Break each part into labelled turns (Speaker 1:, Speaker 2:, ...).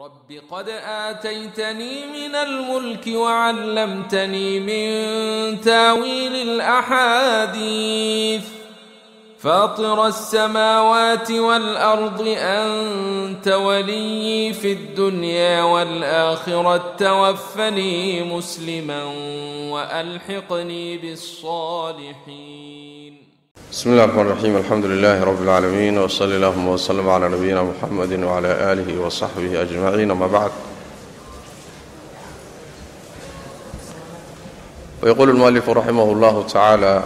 Speaker 1: رب قد آتيتني من الملك وعلمتني من تاويل الأحاديث فاطر السماوات والأرض أنت ولي في الدنيا والآخرة توفني مسلما وألحقني بالصالحين
Speaker 2: بسم الله الرحمن الرحيم. الحمد لله رب العالمين وصلى اللهم وسلم على نبينا محمد وعلى آله وصحبه أجمعين. أما بعد ويقول المؤلف رحمه الله تعالى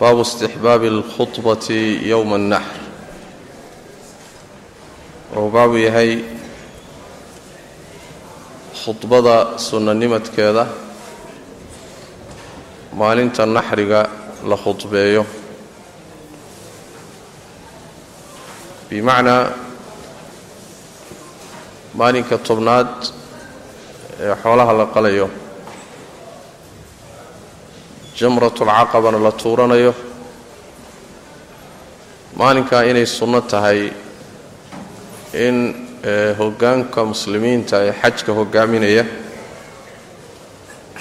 Speaker 2: باب استحباب الخطبة يوم النحر. وهو باب يهي خطبة سنة نمت كذا. Maalinta naxriga la khudbeeyo. Bimacnaa maalinka tobnaad ee xoolaha la qalayo jamratulcaqabana la tuuranayo maalinkaa inay sunno tahay in hoggaanka muslimiinta ee xajka hoggaaminaya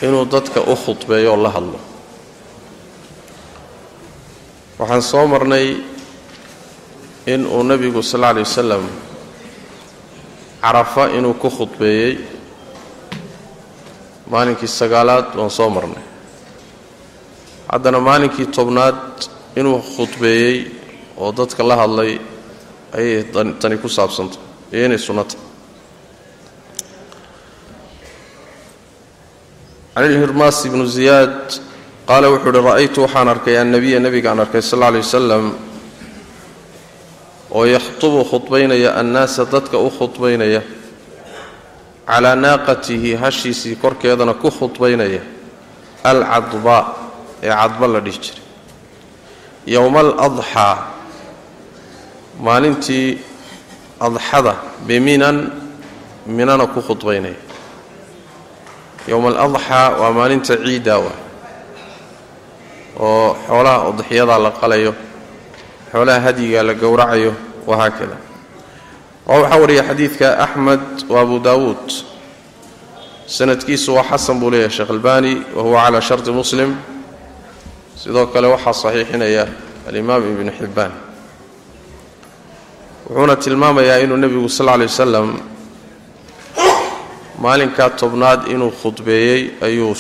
Speaker 2: inuu dadka u khudbeeyo oo la hadlo. Waxaan soo marnay in uu nebigu sal alla alay wasalam carafa inuu ku khudbeeyey. Maalinkii sagaalaad waan soo marnay. Haddana maalinkii tobnaad inuu khudbeeyey oo dadka la hadlay ayay tani ku saabsantah iyo inay sunnata عن الهرماس بن زياد قال وحول رأيت وحان أركي النبي النبي كان أركي صلى الله عليه وسلم ويخطب خطبين يا الناس تتك خطبين يا على ناقته هشيسي كرك يدنا كخطبين يا العضباء يا عضب الله يوم الأضحى. ما ننتي أضحى بمينا منا كخطبين يا يوم الأضحى وما ومالنت عيدا و. حولا اضحيضا لقليو حولا هديا لقورعيو وهكذا. وهو حوري حديثك أحمد وأبو داود. سنة كيس وحسن بوليه الشيخ الباني وهو على شرط مسلم. سيدوك لوحى صحيح يا الإمام ابن حبان. وعونة المامة يا النبي صلى الله عليه وسلم maalinkaa tobnaad inuu khudbeeyey ayuu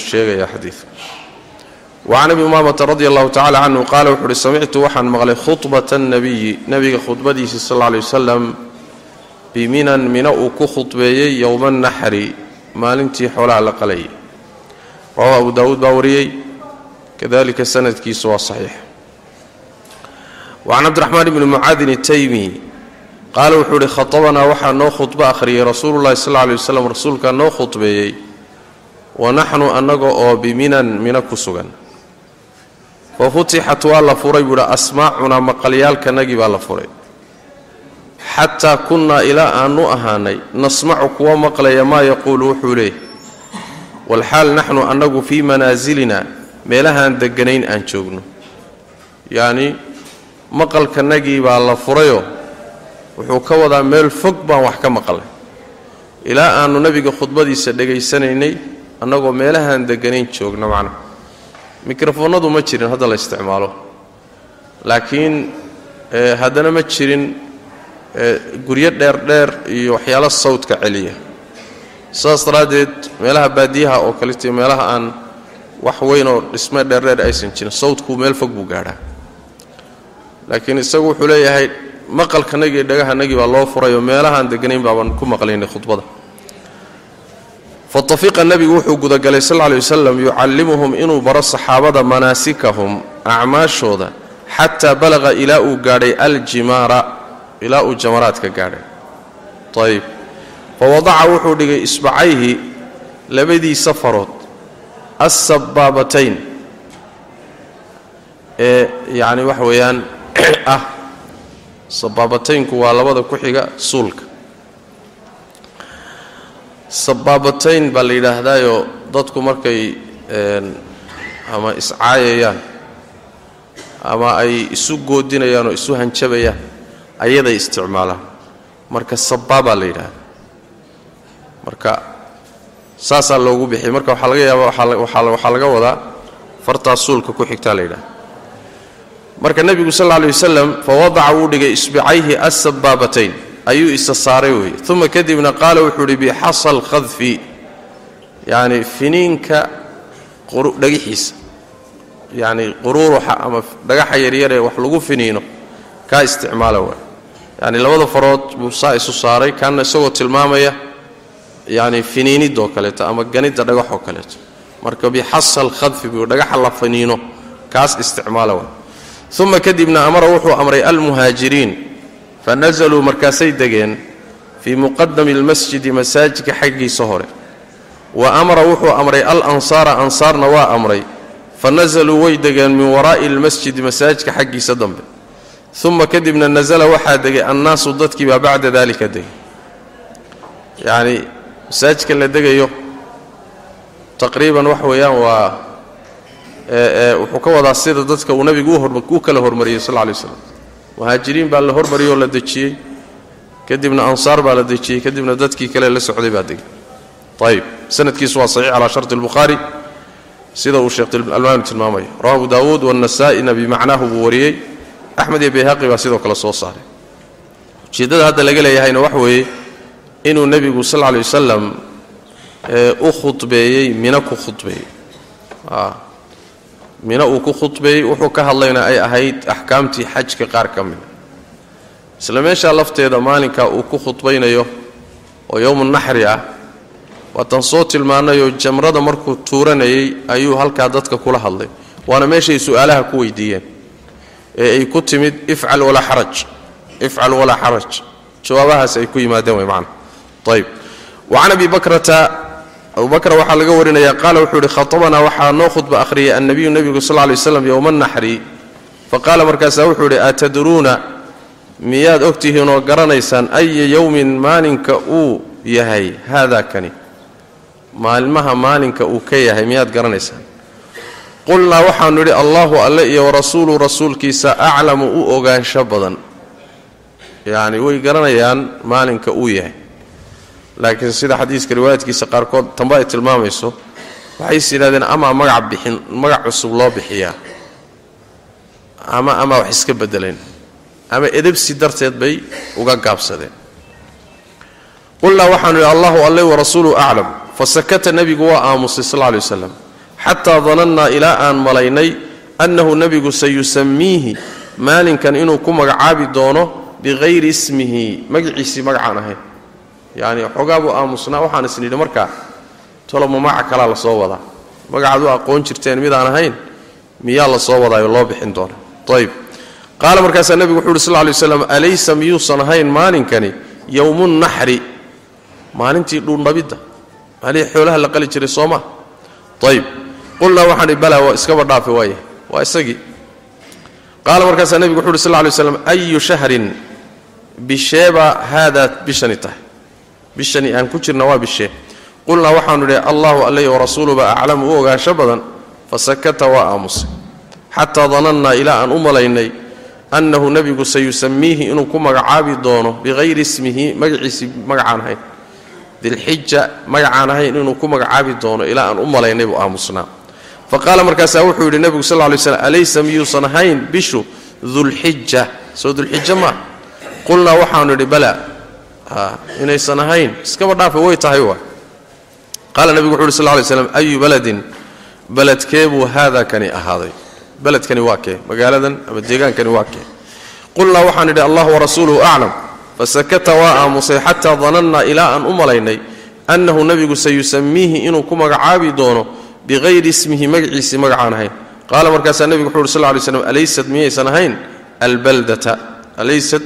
Speaker 2: wacan abi umaamata radi allahu tacala canhu qaala wuxu uhi samictu waxaan maqlay khudbata annabiyi nebiga khudbadiisa sal alla alay wasalam biminan mina uu ku khudbeeyey yowma naxri maalintii xoolaha la qalayay rawahu abu daawuud baa wariyey kadalika sanadkiisu waa saxiix wacan cabdiraxmaan bni mucaadin itaymi qaala wuxuu ihi khatabanaa waxaa noo khudbo akhriyey rasuululahi sal lla lay waslam rasuulkaa noo khudbeeyey. Wa naxnu annaga oo biminan mina ku sugan. Fa futixat waa la furay buuhi asmaacunaa maqalyaalkanagii baa la furay. Xataa kunnaa ilaa aanu ahaanay nasmacu kuwa maqlaya maa yaquulu wuxuu leeyay walxaal naxnu annagu fii manaasilina meelahaan degganayn aan joogno. Yacni maqalkanagii baa la furayoo wuxuu ka wadaa meel fog baan wax ka maqlay ilaa aannu nebiga khudbadiisa dhegaysanaynay annagoo meelahaan degganayn joogno macnaha mikrofoonnadu ma jirin hadda la isticmaalo. Laakiin haddana ma jirin guryo dheerdheer iyo waxyaalo sawdka celiya. Sidaas daraaddeed meelaha baadiyaha oo kaleta meelaha aan wax weyn oo dhisme dheerdheer aysan jirin sawdku meel fog buu gaadhaa. Laakiin isagu wuxuu leeyahay maqalkanagii iyo dhagahanagii baa loo furayoo meelahaan deganayn baabaan ku maqlaynay khudbada. Fatafiqa nebigu wuxuu gudagalay sal lla lay wasalam yucallimuhum inuu baro saxaabada manaasikahum acmaashooda xataa balaqa ilaa uu gaadhay aljimaara ilaa uu jamaraadka gaadhay. Ayib fa wadaca wuxuu dhigay isbacayhi labadiisa farood assabaabatayn ee yacni waxa weeyaan ah sabaabataynku waa labada ku xiga suulka. Sabaabatayn baa la yidhaahdaayoo dadku markay ama iscaayayaan ama ay isu goodinayaan oo isu hanjabayaan ayaday isticmaalaan. Marka sabaabaa la yidhaahda marka saasaa loogu bixiyay. Marka waxaa laga yaaba waxaa laga wadaa fartaa suulka ku xigtaa la yidhahda marka nebigu sal alay wasalam fa wadaca wuu dhigay isbicayhi assabaabatayn ayuu isa saaray weeye uma kadibna qaala wuxuu idhi bixasa alkhadfi yacni finiinka dhagaxiisa yacni quruuruxa ama dhagaxa yaryaree wax lagu finiino kaa isticmaala waay yacni labada farood buu saa isu saaray kaana isagoo tilmaamaya yacni finiinidoo kaleeto ama ganidda dhagaxoo kaleeto. Marka bixasa alkhadfi buu dhagaxa la finiino kaas isticmaala waay markaasay degeen fii muqadami almasjidi masaajidka xaggiisa hore wa amara wuxuu amray al ansaara ansaarna waa amray fa nasaluu way degeen min waraa'i almasjidi masaajidka xaggiisa dambe uma kadibna nasala waxaa degay annaasu dadkii baa bacda daalika degay yacni masaajidka la degayo taqriiban wax weeyaan waa wuxuu ka wadaa sida dadka uu nabigu u kala hormariyey sal lay slam muhaajiriin baa la hormariyoo la dejiyey. Kadibna ansaar baa la dejiyey. Kadibna dadkii kale la socday baa degay. Ayib sanadkiisu waa saxiix calaa sharti albukhaari sida uu sheekh almaani tilmaamayo rawa abu daawuud wanasaa-ina bimacnaahu buu wariyey. Axmed iyo bayhaqi baa sidoo kale soo saaray. Ujeeddada hadda laga leeyahayna wax weeye inuu nebigu sal lay wasalam u khudbeeyey mina ku khudbeeyey mina uu ku khudbeeyey wuxuu ka hadlayna ay ahayd axkaamtii xajka qaar ka mida isla meeshaa lafteeda maalinka uu ku khudbaynayo oo yowmu naxri ah waatan soo tilmaanayoo jamrada markuu tuuranayay ayuu halkaa dadka kula hadlay waana meeshay su'aalaha ku weydiiyeen ee ay ku timid ifcal walaa xaraj ifcal walaa xaraj jawaabahaas ay ku yimaadeen way macana ayb wa can abi bakrata abu bakr waxaa laga warinaya qaala wuxuu ihi khaطabanaa waxaa noo khudba akhriyay annabiyu nebigu sal ly slam yowma naxri faqaala markaasaa wuxuu idhi atadruuna? Miyaad ogtihiin oo garanaysaan aya yowmin maalinka uu yahay? Haada kani. Maalmaha maalinka uu ka yahay miyaad garanaysaan? Qulnaa waxaanu idhi allahu alle iyo warasuulu rasuulkiisa aclamu u ogaansho badan. Yacni way garanayaan maalinka uu yahay laakiin sida xadiiska riwaayadkiisa qaarkood tamba ay tilmaamayso waxays yidhahdeen amaa magac bixin magac cusub loo bixiyaa ama amaa wax iska beddeleen ama edebsi darteed bay uga gaabsadeen qulnaa waxaanu idhi allahu alle warasuulu aclam fa sakata nebigu waa aamusay sal lay waslam xataa danannaa ilaa aan malaynay annahu nebigu sayusamiihi maalinkan inuu ku magacaabi doono bikayri ismihi magaciisii magacaan ahayn yacni xoogaa buu aamusnaa waxaan isnidhi markaa toloma magaca kalaa la soo wadaa magacaad u aqoon jirteen midaan ahayn miyaa la soo wadaayo loo bixin doona ayb qaala markaasaa nebigu wuxu uhi sal ly slam alaysa miyuusan ahayn maalinkani yowmunnaxri maalintii dhuundhabidda maalihii xoolaha la qali jiray sooma ayb qulnaa waxaan ihi balaa waa iskaba dhaafe waaya waa isagii qaala markaasaa nebigu wuxu uhi sal lay slam ayu shahrin bisheebaa haadaa bishani tahay bishani aan ku jirna waa bishee qulnaa waxaanu idhi allahu alley warasuuluba aclamu u ogaansho badan fasakata waa aamusay xataa danannaa ilaa aan u malaynay annahu nebigu sayusamiihi inuu ku magacaabi doono bikayri ismihi magaciisii magacaan ahayn dilxija magacaan ahayn inuu ku magacaabi doono ilaa aan u malaynay buu aamusnaa fa qaala markaasaa wuxuu yidhi nebigu sal lay slam alaysa miyuusan ahayn bishu dulxija soo dulxija maa qulnaa waxaanu idhi balaa inaysan ahayn iskaba dhaafa way tahay waa qaala nebigu wuxu uhi sal lay slam ayu baladin baladkee buu haada kani ahaaday baledkani waa kee magaaladan ama deegaankani waa kee qulnaa waxaan idhi allah warasuuluhu aclam fasakata waa aamusay xataa danannaa ilaa aan u malaynay annahu nebigu sayusamiihi inuu ku magacaabi doono bikayri ismihi magaciisii magacaan ahayn qaala markaasaa nebigu wuxu uhi sal lay slam alaysad miyaysan ahayn albaldata alaysad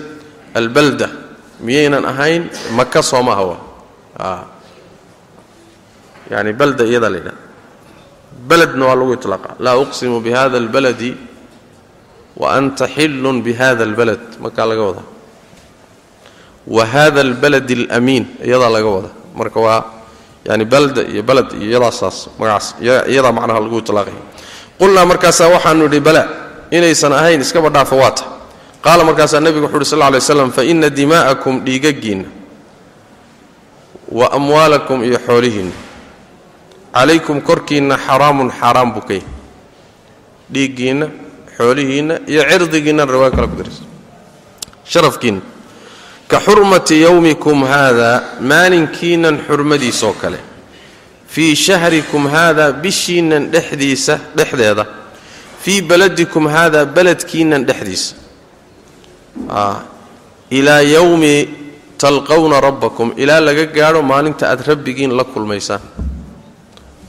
Speaker 2: albalda miyaynan ahayn maka soomaaha waa yani balda iyadaa la yidhahda beledna waa lagu iطlaaqa laa uqsimu bihada xilun bihada اlbalad markaa laga wadaa wa hada اlbalad اlamiin iyadaa laga wadaa marka waa yani balda iyo baled iyo iyadaasaas magacaas iyadaa macnaha lagu iطlaaqaya qulnaa markaasaa waxaanu idhi bala inaysan ahayn iskaba dhaafa waata qaala markaasaa nebigu wuxu uhi sal lla lay slam fa ina dimaa'akum dhiigaggiinna wa amwaalakum iyo xoolihiinna calaykum korkiinna xaraamun xaaraam buu ka yahy dhiiggiinna xoolihiinna iyo cirdigiinna riwaayo kale ku daraysa sharafkiinna ka xurmati yowmikum haada maalinkiinnan xurmadiisoo kale. Fii shahrikum haada bishiinnan dhexdiisa dhexdeeda. Fii baladikum haada beledkiinnan dhexdiisa ilaa yowmi talqowna rabbakum. Ilaa laga gaadho maalinta aad rabbigiin la kulmaysaan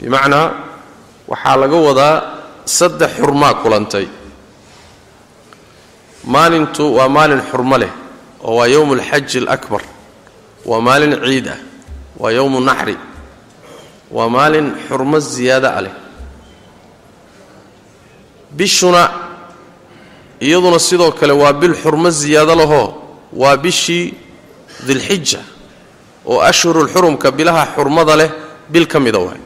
Speaker 2: bimacnaa waxaa laga wadaa saddex xurmaa kulantay. Maalintu waa maalin xurmo leh oo waa yowmu alxaji alakbar waa maalin ciid ah waa yowmu naxri. Waa maalin xurmo ziyaada a leh. Bishuna iyaduna sidoo kale waa bil xurmo ziyaado lahoo waa bishii dilxija oo ashhurulxurumka bilaha xurmada leh bil ka mida waay.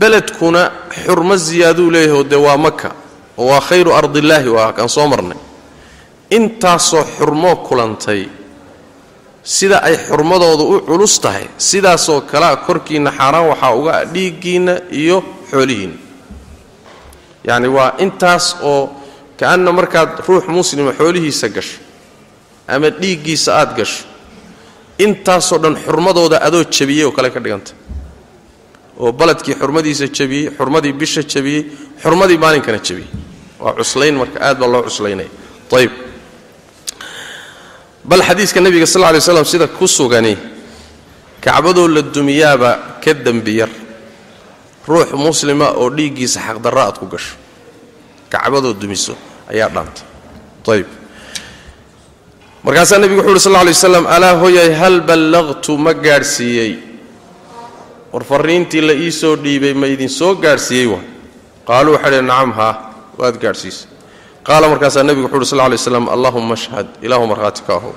Speaker 2: Beledkuna xurmo ziyaaduu leeyahay dee waa maka oo waa khayru ardillaahi waa kaan soo marnay. Intaasoo xurmoo kulantay sida ay xurmadoodu u culus tahay sidaasoo kalea korkiinna xaaraan waxaa uga dhiiggiinna iyo xoolihiinna yacni waa intaas oo ka-anna markaad ruux muslima xoolihiisa gasho ama dhiiggiisa aad gasho intaasoo dhan xurmadooda adoo jabiyey oo kale ka dhigantay oo baledkii xurmadiisa jabiyey xurmadii bisha jabiyey xurmadii maalinkana jabiyey. Waa cuslayn marka aad baa loo cuslaynaya. Ayb bal xadiiska nebiga sal lay slam sida ku sugani kacbadoo la dumiyaaba ka dembi yar ruux muslima oo dhiiggiisa xaqdarra aad ku gasho kacbadoo dumiso ayaa dhaantay ayb markaasaa nebigu wuxu uhi sal lay waslam alaa hoyay hal ballaqtu ma gaadhsiiyey war farriintii la ii soo dhiibay ma idin soo gaadhsiiyey wa qaaluu waxay dhhen nacam haa waad gaadhsiisay qaala markaasaa nebigu wuxu uhi sal lay slam allahuma ashhad ilaahu markhaati ka ahow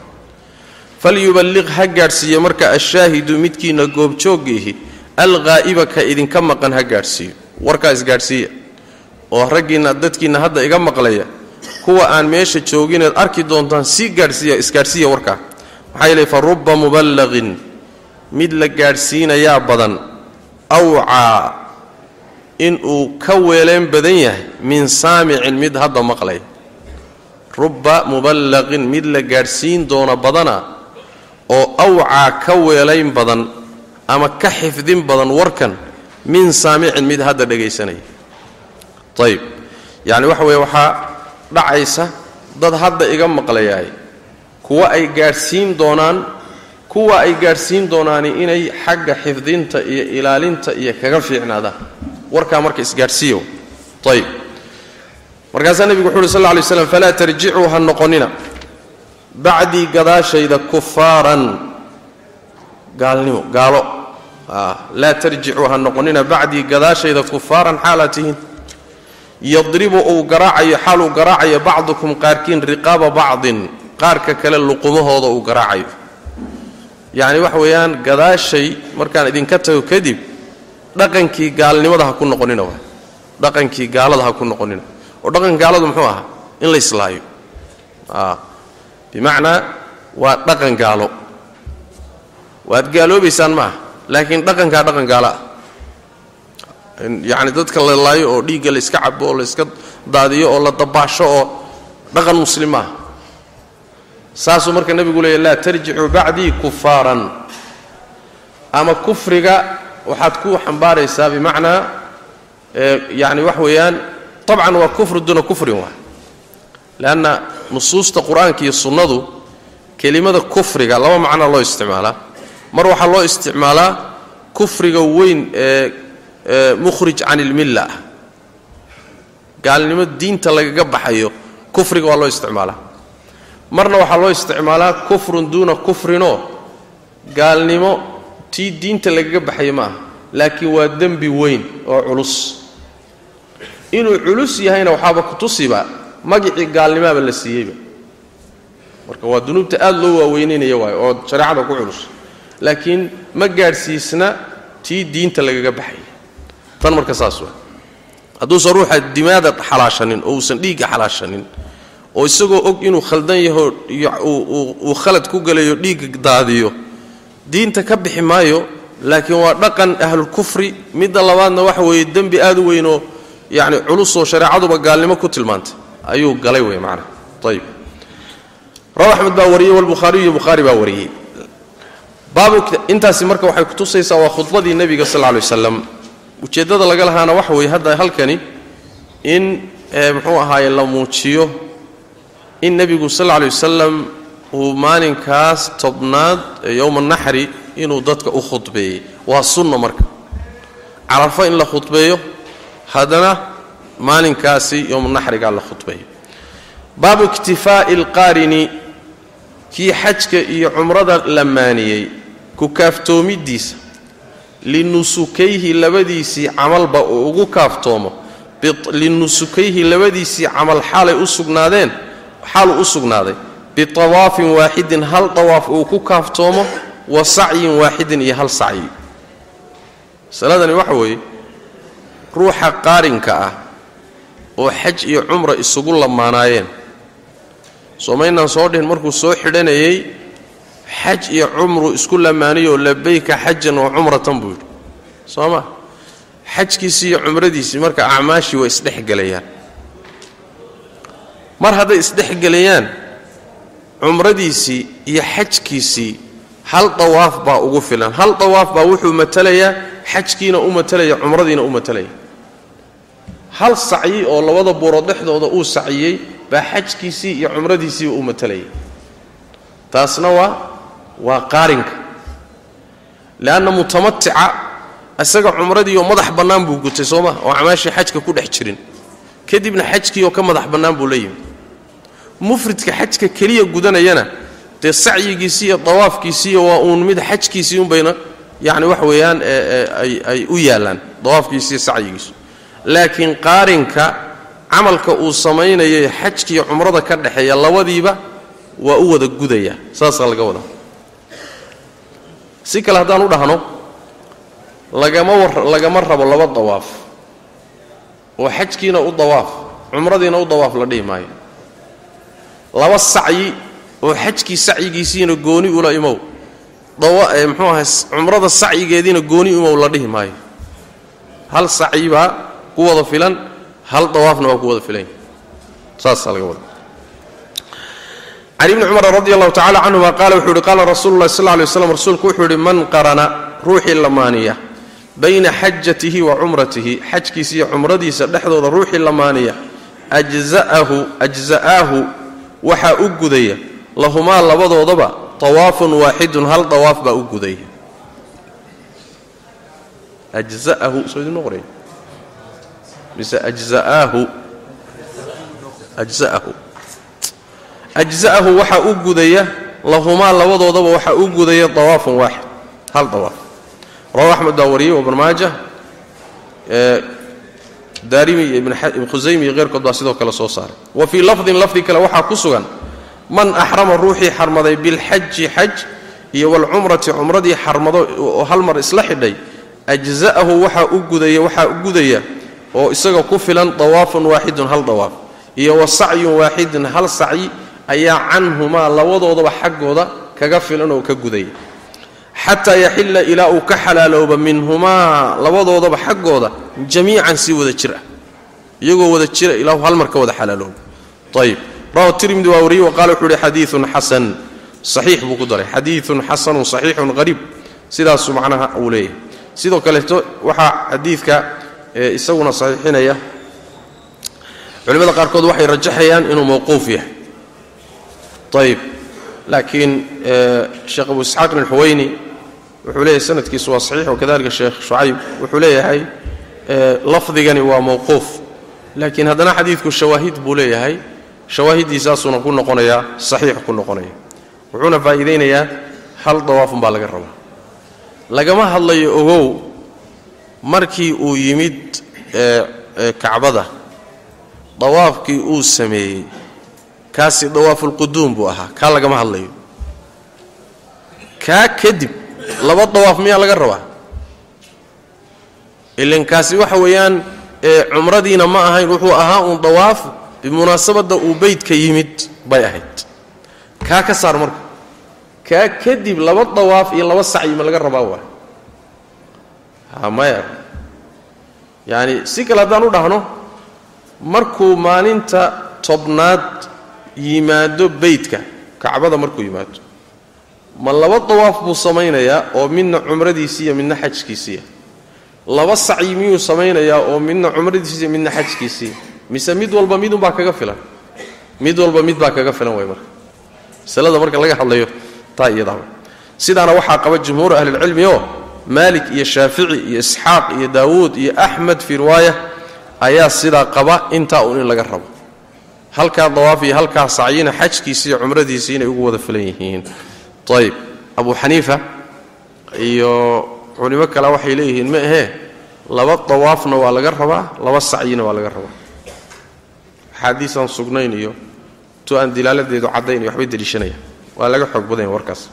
Speaker 2: falyuballiq ha gaadhsiiye marka ashaahidu midkiina goobjoogga ihi alghaa'iba ka idinka maqan ha gaadhsiiyo warkaa isgaadhsiiya oo raggiinna dadkiinna hadda iga maqlaya kuwa aan meesha joogineed arki doontaan sii gaadhsiiya isgaadhsiiya warkaa maxaa yeelay fa rubba muballaqin mid la gaadhsiinayaa badan awcaa inuu ka weeleen badan yahay min saamicin mid hadda maqlaya rubba muballaqin mid la gaadhsiin doona badana oo awcaa ka weelayn badan ama ka xifdin badan warkan min saamicin mid hadda dhegaysanaya ayib yacni waxa weeye waxaa dhacaysa dad hadda iga maqlayaay kuwa ay gaadhsiin doonaan kuwa ay gaadhsiin doonaani inay xagga xifdinta iyo ilaalinta iyo kaga fiicnaadaan warkaa marka isgaadhsiiyo ayib markaasaa nebigu wuxu uhi sal lay slam falaa tarjicuu ha noqonina bacdii gadaashayda kufaaran. Gaalnimo gaalo laa tarjicuu ha noqonina bacdii gadaashayda kufaaran xaalaad tihiin. Yadribu uu garaacayo xaaluu garaacayo bacdukum qaarkiin riqaaba bacdin qaarka kale luqumahooda uu garaacayo. Yacni waxa weeyaan gadaashay markaan idinka tago kadib dhaqankii gaalnimada ha ku noqonina waay. Dhaqankii gaalada ha ku noqonina oo dhaqanka gaaladu muxuu ahaa in la islaayo. Bimacnaa waa dhaqan gaalo. Waad gaaloobaysaan ma aha laakiin dhaqankaa dhaqan gaalo ah dadka la laayo oo dhiigga la iska cabo oo la iska daadiyo oo la dabaasho oo dhaqan muslim aha saasuu marka nebigu leeya laa tarjicuu bacdii kufaaran ama kufriga waxaad ku xambaaraysaa bimacnaa yani wax weeyaan طabcan waa kufru duuna kufrin waa. Leanna nusuusta qur'aanka iyo sunnadu kelimada kufriga laba macnaa loo isticmaalaa mar waxaa loo isticmaalaa kufriga weyn ee mukhrij can ilmilla ah gaalnimo diinta lagaga baxayo kufriga waa loo isticmaalaa. Marna waxaa loo isticmaalaa kufrun duuna kufrinoo. Gaalnimo tii diinta lagaga baxayo ma aha laakiin waa dembi weyn oo culus. Inuu culus yahayna waxaaba kutusiba magicii gaalnimaaba la siiyeyba. Marka waa dunuubta aad loo waaweynanaya waayo oo shareecada ku culus laakiin ma gaadhsiisna tii diinta lagaga baxaya tan marka saas waa. Hadduusan ruuxa dimaada xalaashanin oo uusan dhiigga xalaashanin oo isagoo og inuu khaldan yaho uu khalad ku galayo dhiigga daadiyo diinta ka bixi maayo laakiin waa dhaqan ahlulkufri midda labaadna waxa weeye dembi aad u weynoo yacni culusoo shareecaduba gaalnimo ku tilmaantay. Ayuu galay wey macnaha. Ayib raw axmed baa wariyey walbukhaariyu iyo bukhaari baa wariyey intaasi marka waxay kutusaysaa waa khudbadii nebiga sal lla alay waslam ujeeddada laga lahaana waxa weeye hadda halkani in muxuu ahaaye la muujiyo in nebigu sal lay wasalam uu maalinkaas tobnaad yowma naxri inuu dadka u khudbeeyey waa sunno marka carafo in la khudbeeyo haddana maalinkaasi yowma naxrigaa la khudbeeyo baabu iktifaa'i alqaarini kii xajka iyo cumrada la maaniyey ku kaaftoomidiisa linusukayhi labadiisii camalba uu ugu kaaftoomo. Linusukayhi labadiisii camal xaalay u sugnaadeen xaaluu u sugnaaday. Bitawaafin waaxidin hal dawaaf uu ku kaaftoomo wa sacyin waaxidin iyo hal sacyi. Masaladani waxa weeye ruuxa qaarinka ah oo xaj iyo cumra isugu lamaanaayeen soomaynaan soo dhihin markuu soo xidhanayey xaj iyo cumru isku lamaanayoo labayka xajan wa cumratan buu yidhi. Soo ma xajkiisii iyo cumradiisii marka acmaashii way isdhexgelayaan mar hadday isdhexgelayaan cumradiisii iyo xajkiisii hal dawaaf baa ugu filan. Hal dawaaf baa wuxuu matalayaa xajkiina u matalaya cumradiina u matalaya. Hal sacyi oo labada buurood dhexdooda uu saciyey baa xajkiisii iyo cumradiisiiba u matalayay taasna waa waa qaarinka. Leanna mutamatica isaga cumradiioo madax bannaan buu gutay soo ma? Oo acmaashii xajka ku dhex jirin. Kadibna xajkiioo ka madax bannaan buu la yimi mufridka xajka keliya gudanayana dee sacyigiisi iyo dawaafkiisiiyo waa uun mid xajkiisii unbayna yacni wax weeyaan ay u yaallaan dawaafkiisiiyo sacyigiisu. Laakiin qaarinka camalka uu samaynayay xajkiiyo cumrada ka dhexeeya labadiiba waa u wada gudaya. Saasaa laga wadaa si kale haddaan u dhahno lagama lagama rabo laba dawaaf. Oo xajkiina u dawaaf cumradiina u dawaaf la dhihi maayo. Laba sacyi oo xajkii sacyigiisiina gooni ula imow. Muxuu ahay cumrada sacyigeediina gooni imow la dhihi maayo. Hal sacyi baa ku wada filan hal dawaafna waa ku wada filan. Saasaa laga wada can ibni cumar radi allahu tacala canhuma qaala wuxuu uhi qaala rasuulu lahi sal ly waslam rasuulku wuxuu yidhi man qarana ruuxii lamaaniya bayna xajatihi wa cumratihi xajkiisa iyo cumradiisa dhexdooda ruuxii lamaaniya ajza'ahu ajza'aahu waxaa u gudaya lahumaa labadoodaba tawaafun waaxidun hal dawaaf baa u gudaya ajza'ahu soo idin noqonaya mise ajza'aahu ajza'ahu ajza'ahu waxaa u gudaya lahumaa labadoodaba waxaa u gudaya dawaafun waaxid hal dawaaf rawahu axmed baa wariyey ibn maaja daarimi iyo ibn khusaymi iyo keyrkood baa sidoo kale soo saaray wa fii lafdin lafdi kale waxaa ku sugan man axrama ruuxii xarmaday bilxaji xaj iyo walcumrati cumradii xarmado oo hal mar isla xidhay ajza'ahu waxaa u gudaya waxaa u gudaya oo isaga ku filan dawaafun waaxidun hal dawaaf iyo wa sacyun waaxidun hal sacyi ayaa canhumaa labadoodaba xaggooda kaga filan oo ka gudaya xataa yaxilla ilaa uu ka xalaalooba minhumaa labadoodaba xaggooda jamiican si wada jir ah iyagoo wada jira ilaa hal mar ka wada xalaalooba ayib rawahu tirmidi waa wariyey wa qala wuxuu uhi xadiiun xasan saxiix buu ku daray xadiiun xasanun saxiixun qariib sidaasuu macnaha uu leeyahay sidoo kaleeto waxaa xadiidka isaguna saxiixinaya culimmada qaarkood waxay rajaxayaan inuu mawquuf yahay ayib laakiin sheekh abu isxaaqin alxuweyni wuxuu leeyahay sanadkiisu waa saxiix wakadalika sheekh shucayb wuxuu leeyahay lafdigani waa mawquuf. Laakiin haddana xadiidku shawaahid buu leeyahay. Shawaahiddiisaasuuna ku noqonayaa saxiix ku noqonaya. Wuxuuna faa'iidaynayaa hal dawaafun baa laga rabaa. Lagama hadlayo ogow markii uu yimid kacbada dawaafkii uu sameeyey kaasi dawaafulquduum buu ahaa. Kaa lagama hadlayo. Kaa kadib laba dawaaf miyaa laga rabaa? Ilan kaasi waxa weeyaan cumradiina ma ahayn wuxuu ahaa uun dawaaf bimunaasabadda uu beydka yimid bay ahayd. Kaa ka saar marka. Kaa kadib laba dawaaf iyo laba sacyi ma laga rabaa waa maya yacani si kale haddaan u dhahno markuu maalinta tobnaad yimaado beydka kacbada markuu yimaado ma laba dawaaf buu samaynayaa oo midna cumradiisiiya midna xajkiisiiya laba sacyi miyuu samaynayaa oo midna cumradiisiiya midna xajkiisiiya mise mid walba midunbaa kaga filan? Mid walba mid baa kaga filan way marka. Masalada marka laga hadlayo taa iyadaaba sidaana waxaa qaba jumhuur ahlilcilmi oo maalik iyo shaafici iyo isxaaq iyo daawuud iyo axmed fii riwaaya ayaa sidaa qaba intaa uun in laga rabo halkaa dawaaf iyo halkaa sacyina xajkiisi iyo cumradiisii inay ugu wada filan yihiin. Ayb abu xaniifa iyo culimo kale waxay leeyihiin ma ahee laba dawaafna waa laga rabaa laba sacyina waa laga rabaa. Axaadiisaan sugnayn iyo tu aan dilaaladeedu caddayn iyo waxbay deliishanaya waa laga xoog badanya warkaas.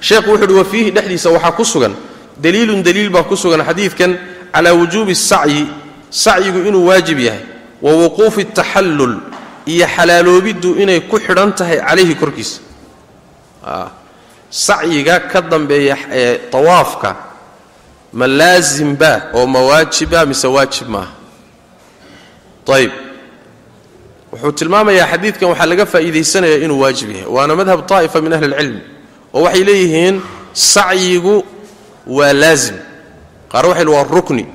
Speaker 2: Sheekhu wuxu uhi wa dhexdiisa waxaa ku sugan daliilun daliil baa ku sugan xadiidkan calaa wujuubi sacyi sacyigu inuu waajib yahay ووقوف التحلل هي حلال وبدو إن كحران تهي عليه كركيس. آه. سعيك جا كذن بيح آه، طوافك ما لازم با أو مواجب مسواجب ما. طيب. وحوت الماما يا حديث كم حلقة فإذا سنة إن واجبه وأنا مذهب طائفة من أهل العلم. ووحي إليهن سعي ولازم قال روحي قروح الوركني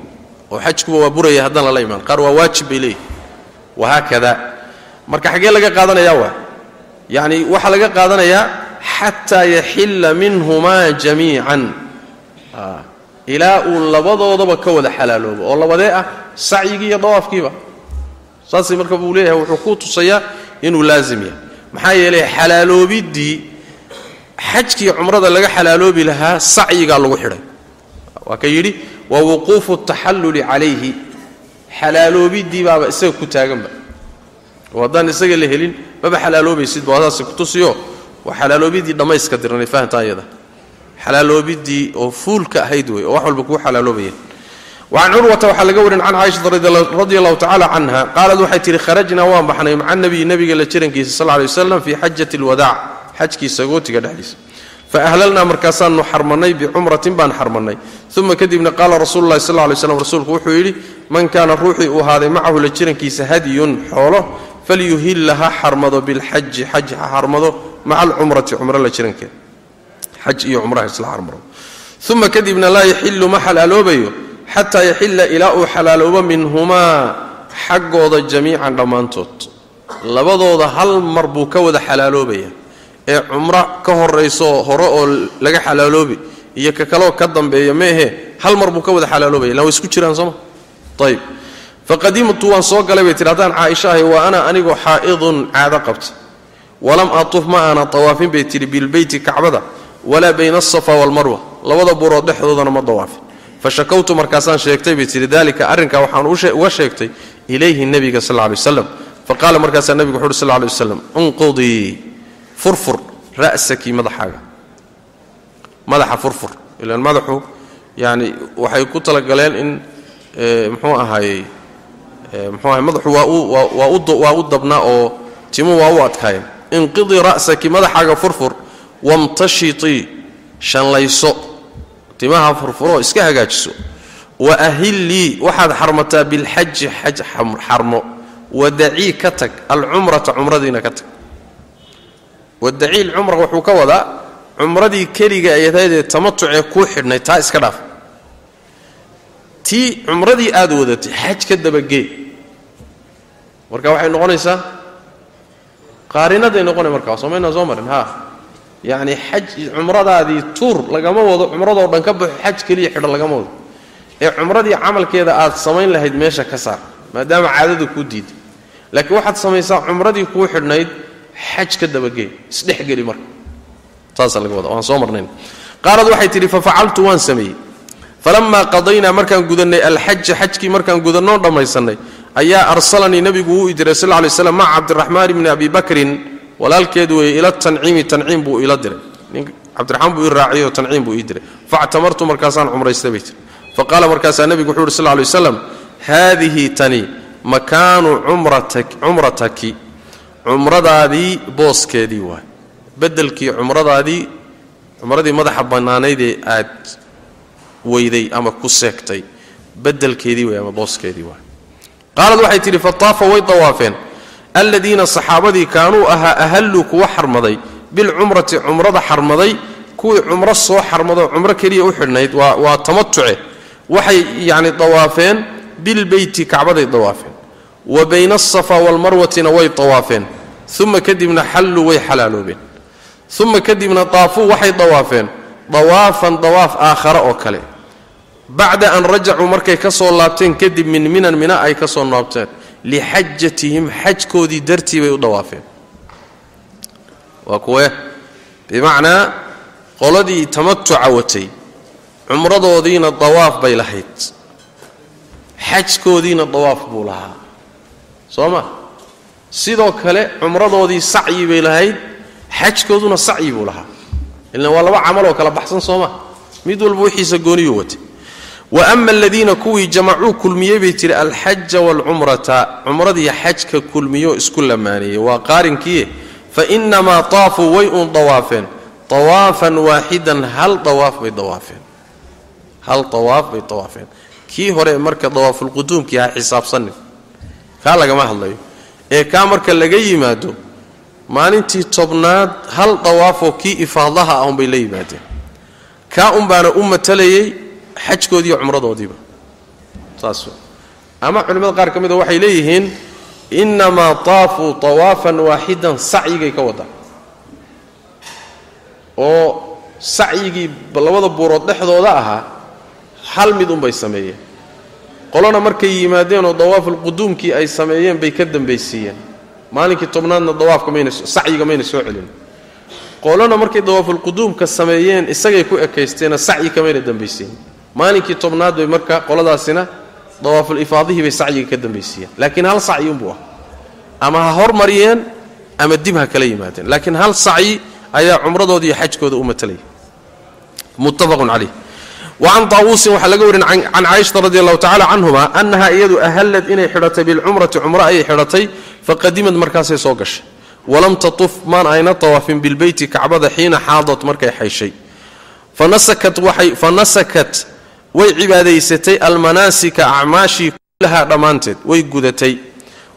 Speaker 2: وحجك وبري هذا الله يمان قال وواجب إليه. Wahaakada marka xaggee laga qaadanaya waa yacni waxaa laga qaadanayaa xataa yaxilla minhumaa jamiican ilaa uu labadoodaba ka wada xalaaloobo oo labadee ah sacyigii iyo dawaafkiiba saasay marka buu leeyahay wuxuu ku tusayaa inuu laazim yahay maxaa yeelay xalaaloobiddii xajkii cumrada laga xalaaloobi lahaa sacyigaa lagu xidhay waa ka yidhi wa wuquufu taxalluli calayhi xalaaloobiddii baaba isaga ku taaganba. Oo haddaan isaga la helin maba xalaaloobaysidba wadaasi ku tusiyo waa xalaaloobiddii dhammayska dirnay fahantaa iyada xalaaloobiddii oo fuulka ahayd wey oo wax walba kuu xalaaloobayeen. Wacan curwata waxaa laga warin can caaishata radi allahu tacala canha qaalad waxay tihi kharajnaa waan baxnay maca nabiyi nabiga la jirankiisa sal lay waslam fii xajati alwadaac xajkiisa gootiga dhexdiisa فأهللنا مركزان نحرمني بعمرة بان حرمني. ثم كذبنا قال رسول الله صلى الله عليه وسلم رسول روحي لي من كان روحي وهذا معه لجرن كيس هدي حوله فليهل لها حرمضه بالحج حج حرمضه مع العمرة عمرة لجرن حج اي عمرة صلى الله عليه ثم كذبنا لا يحل محل ألوبيه حتى يحل إلى حلال ومنهما حق جميعا لما لبضوا هل مربوك وذا حلال وبيه ee cumro ka horaysooo hore oo laga xalaaloobi iyo ka kaloo ka dambeeya meehe hal mar buu ka wada xalaaloobaya lan way isku jiraan sooma ayb faqadimtu waan soo galay bay tihi haddaan caaisha ahay wa ana anigoo xaa'idun caado qabta walam atuf ma aana tawaafin bay tidhi bilbeyti kacbada walaa bayna asafa waalmarwa labada buurood dhexdoodana ma dawaafin fashakawtu markaasaan sheegtay bay tihi dalika arrinkaa waxaan uga sheegtay ilayhi nebiga sal lay waslam faqaala markaasaa nebigu wuxu uhi sal lay waslam inqudii furfur ra'saki madaxaaga. Madaxa furfur. Ilaan madaxu yani waxay ku talagaleen in mxuu ahaayey mxuu ahay madaxu waa u dabnaa oo timu waa u adkaayeen inqidii ra'saki madaxaaga furfur wamtashitii shanlayso. Timaha furfuroo iska hagaajiso. Wa ahillii waxaad xarmataa bilxaji xaj xarmo. Wadacii ka tag alcumrata cumradiina ka tag wadacii lcumra wuxuu ka wadaa cumradii keliga ayadaydee tamatucee kuu xidhnay taa iska dhaaf. Tii cumradii aad wadatay xaj ka dabagee marka waxay noqonaysaa qaarinaday noqonay markaa somaynaa soo marin ha yacni xaj cumradaadii tuur lagama wado cumradoo dhan ka baxo xaj keliya xidho lagama wado. Ee cumradii camalkeeda aad samayn lahayd meesha ka saar maadaama caadada kuu diiday laakiin waxaad samaysaa cumradii kuu xidhnayd xaj ka dabagee isdhexgeli marka saasaa laga wada waan soo marnayn qaalad waxay tidhi fafacaltu waan sameeyey falamaa qadaynaa markaan gudannay alxaja xajkii markaan gudannoo dhammaysannay ayaa arsalanii nebigu wuu idiray sal lay slam maca cabdiraxmaan bni abi bakrin walaalkeed weeye ila tanciimi tanciim buu ila diray cabdiraxmaan buu ii raaciyey oo tanciim buu ii diray factamartu markaasaan cumraystay bay tiri faqaala markaasaa nebigu wuxuu uhi sal lay waslam haadihi tani makaanu cumrataki cumradaadii booskeedii waay bedelkii cumradaadii cumradii madaxa bannaanaydee aad weyday ama ku seegtay bedelkeedii way ama booskeedii waay qaalad waxay tidhi fataafa way dawaafeen aladiina saxaabadii kaanuu ahaa ahalluu kuwa xarmaday bilcumrati cumrada xarmaday kuwii cumro soo xarmadoo cumro keliya u xidhnayd waa tamatuce waxay yacni dawaafeen bilbeyti kacbaday dawaafeen وبين الصفا والمروة نوي طوافين. ثم كدمنا حلوا وي حلالوا ويحلالوبين ثم كدمنا طافوا وحي طوافين. طوافا طواف آخر أوكله بعد أن رجعوا مركي كسو اللابتين كدب من منا منا أي كسو اللابتين لحجتهم حج كودي درتي ويطوافين وكوه. بمعنى قلدي تمتع وتي. عمر الضواف الطواف بيلحيت. حج كودين الضواف بولها sooma? Sidoo kale umradoodii sacyi bay حج xajkooduna sacyi buu lahaa. Ilna waa laba camal oo kala baxsan sooma. Mid walba وأما الذين كوي جمعوا كل ميبيت الحج والعمرة عمرة حج ككل ميو اسكل ماني وقارن كي فإنما طافوا ويء طوافا طوافا واحدا هل طواف بطواف هل طواف بطواف كي هو مركه طواف القدوم كي حساب صنف kaa lagama hadlayo. Ee kaa marka laga yimaado maalintii tobnaad hal dawaafoo kii ifaadaha ah unbay la yimaadeen. Kaa unbaana u matalayay xajkoodiiyo cumradoodiiba. Saas ama culimmada qaar ka mida waxay leeyihiin innamaa taafuu tawaafan waaxidan sacyigay ka wadaan. Oo sacyigii labada buurood dhexdooda ahaa hal mid unbay sameeyeen qolona markay yimaadeenoo dawaafulquduumkii ay sameeyeen bay ka dambaysiiyeen maalinkii tobnaadna dawaafka mayna sacyiga mayna soo celin qolona markay dawaafulquduumka sameeyeen isagay ku ekaysteena sacyi kamayna dambaysiiyeen maalinkii tobnaad bay marka qoladaasina dawaaful ifaadihii bay sacyiga ka dambaysiiyeen laakiin hal sacyi unbuu ah ama ha hormariyeen ama dib ha kala yimaadeen laakiin hal sacyi ayaa cumradooda iyo xajkooda u matalaya muttafaqun calayh wacan taawuusin waxaa laga warin can caaishata radi allahu tacala canhuma annaha iyadu ahallad inay xidhatay bilcumrati cumro ayay xidhatay faqadimad markaasay soo gashay walam tatuf maan ayna tawaafin bilbeyti kacbada xiina xaadat markay xayshay fanasakat way cibaadaysatay almanaasika acmaashii kullahaa dhammaanteed way gudatay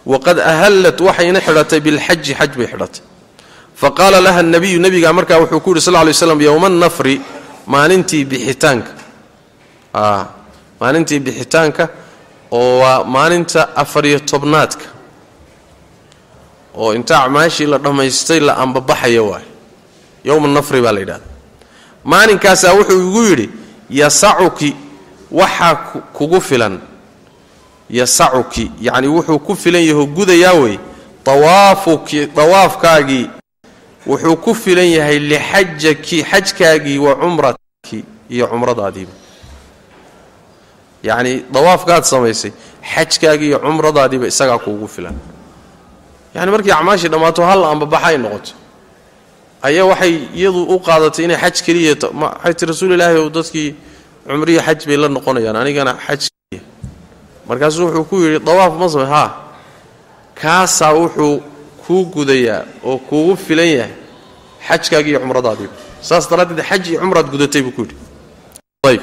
Speaker 2: waqad ahallat waxayna xidhatay bilxaji xaj bay xidhatay faqaala laha nabiyu nebigaa markaa wuxuu ku yidhi sal ly slam yowma nafri maalintii bixitaanka maalintii bixitaanka oo waa maalinta afariyo tobnaadka. Oo inta acmaashii la dhammaystay la ambabaxaya waay yowma nafri baa la yidhahda maalinkaasaa wuxuu igu yidhi yasacuki waxaa kugu filan. Yasacuki yacni wuxuu ku filan yaho gudayaa wey. Awaafuki dawaafkaagii wuxuu ku filan yahay lixajaki xajkaagii wa cumratki iyo cumradaadiiba yacni dawaafkaad samaysay xajkaagii iyo cumradaadiiba isagaa kuugu filan. Yani markii acmaashii dhammaato hal ambabaxa ay noqoto. Ayaa waxay iyadu u qaadatay inay xaj keliya waxay ti ow dadkii cumriya xaj bay la noqonayaan anigana xaj keliya. Markaasuu wuxuu ku yidhi dawaaf ma samay haa kaasaa wuxuu kuu gudayaa oo kuugu filan yahay xajkaagii iyo cumradaadiiba. Saas daraaddeed xaj iyo cumraad gudatay buu ku yidhi. Ayb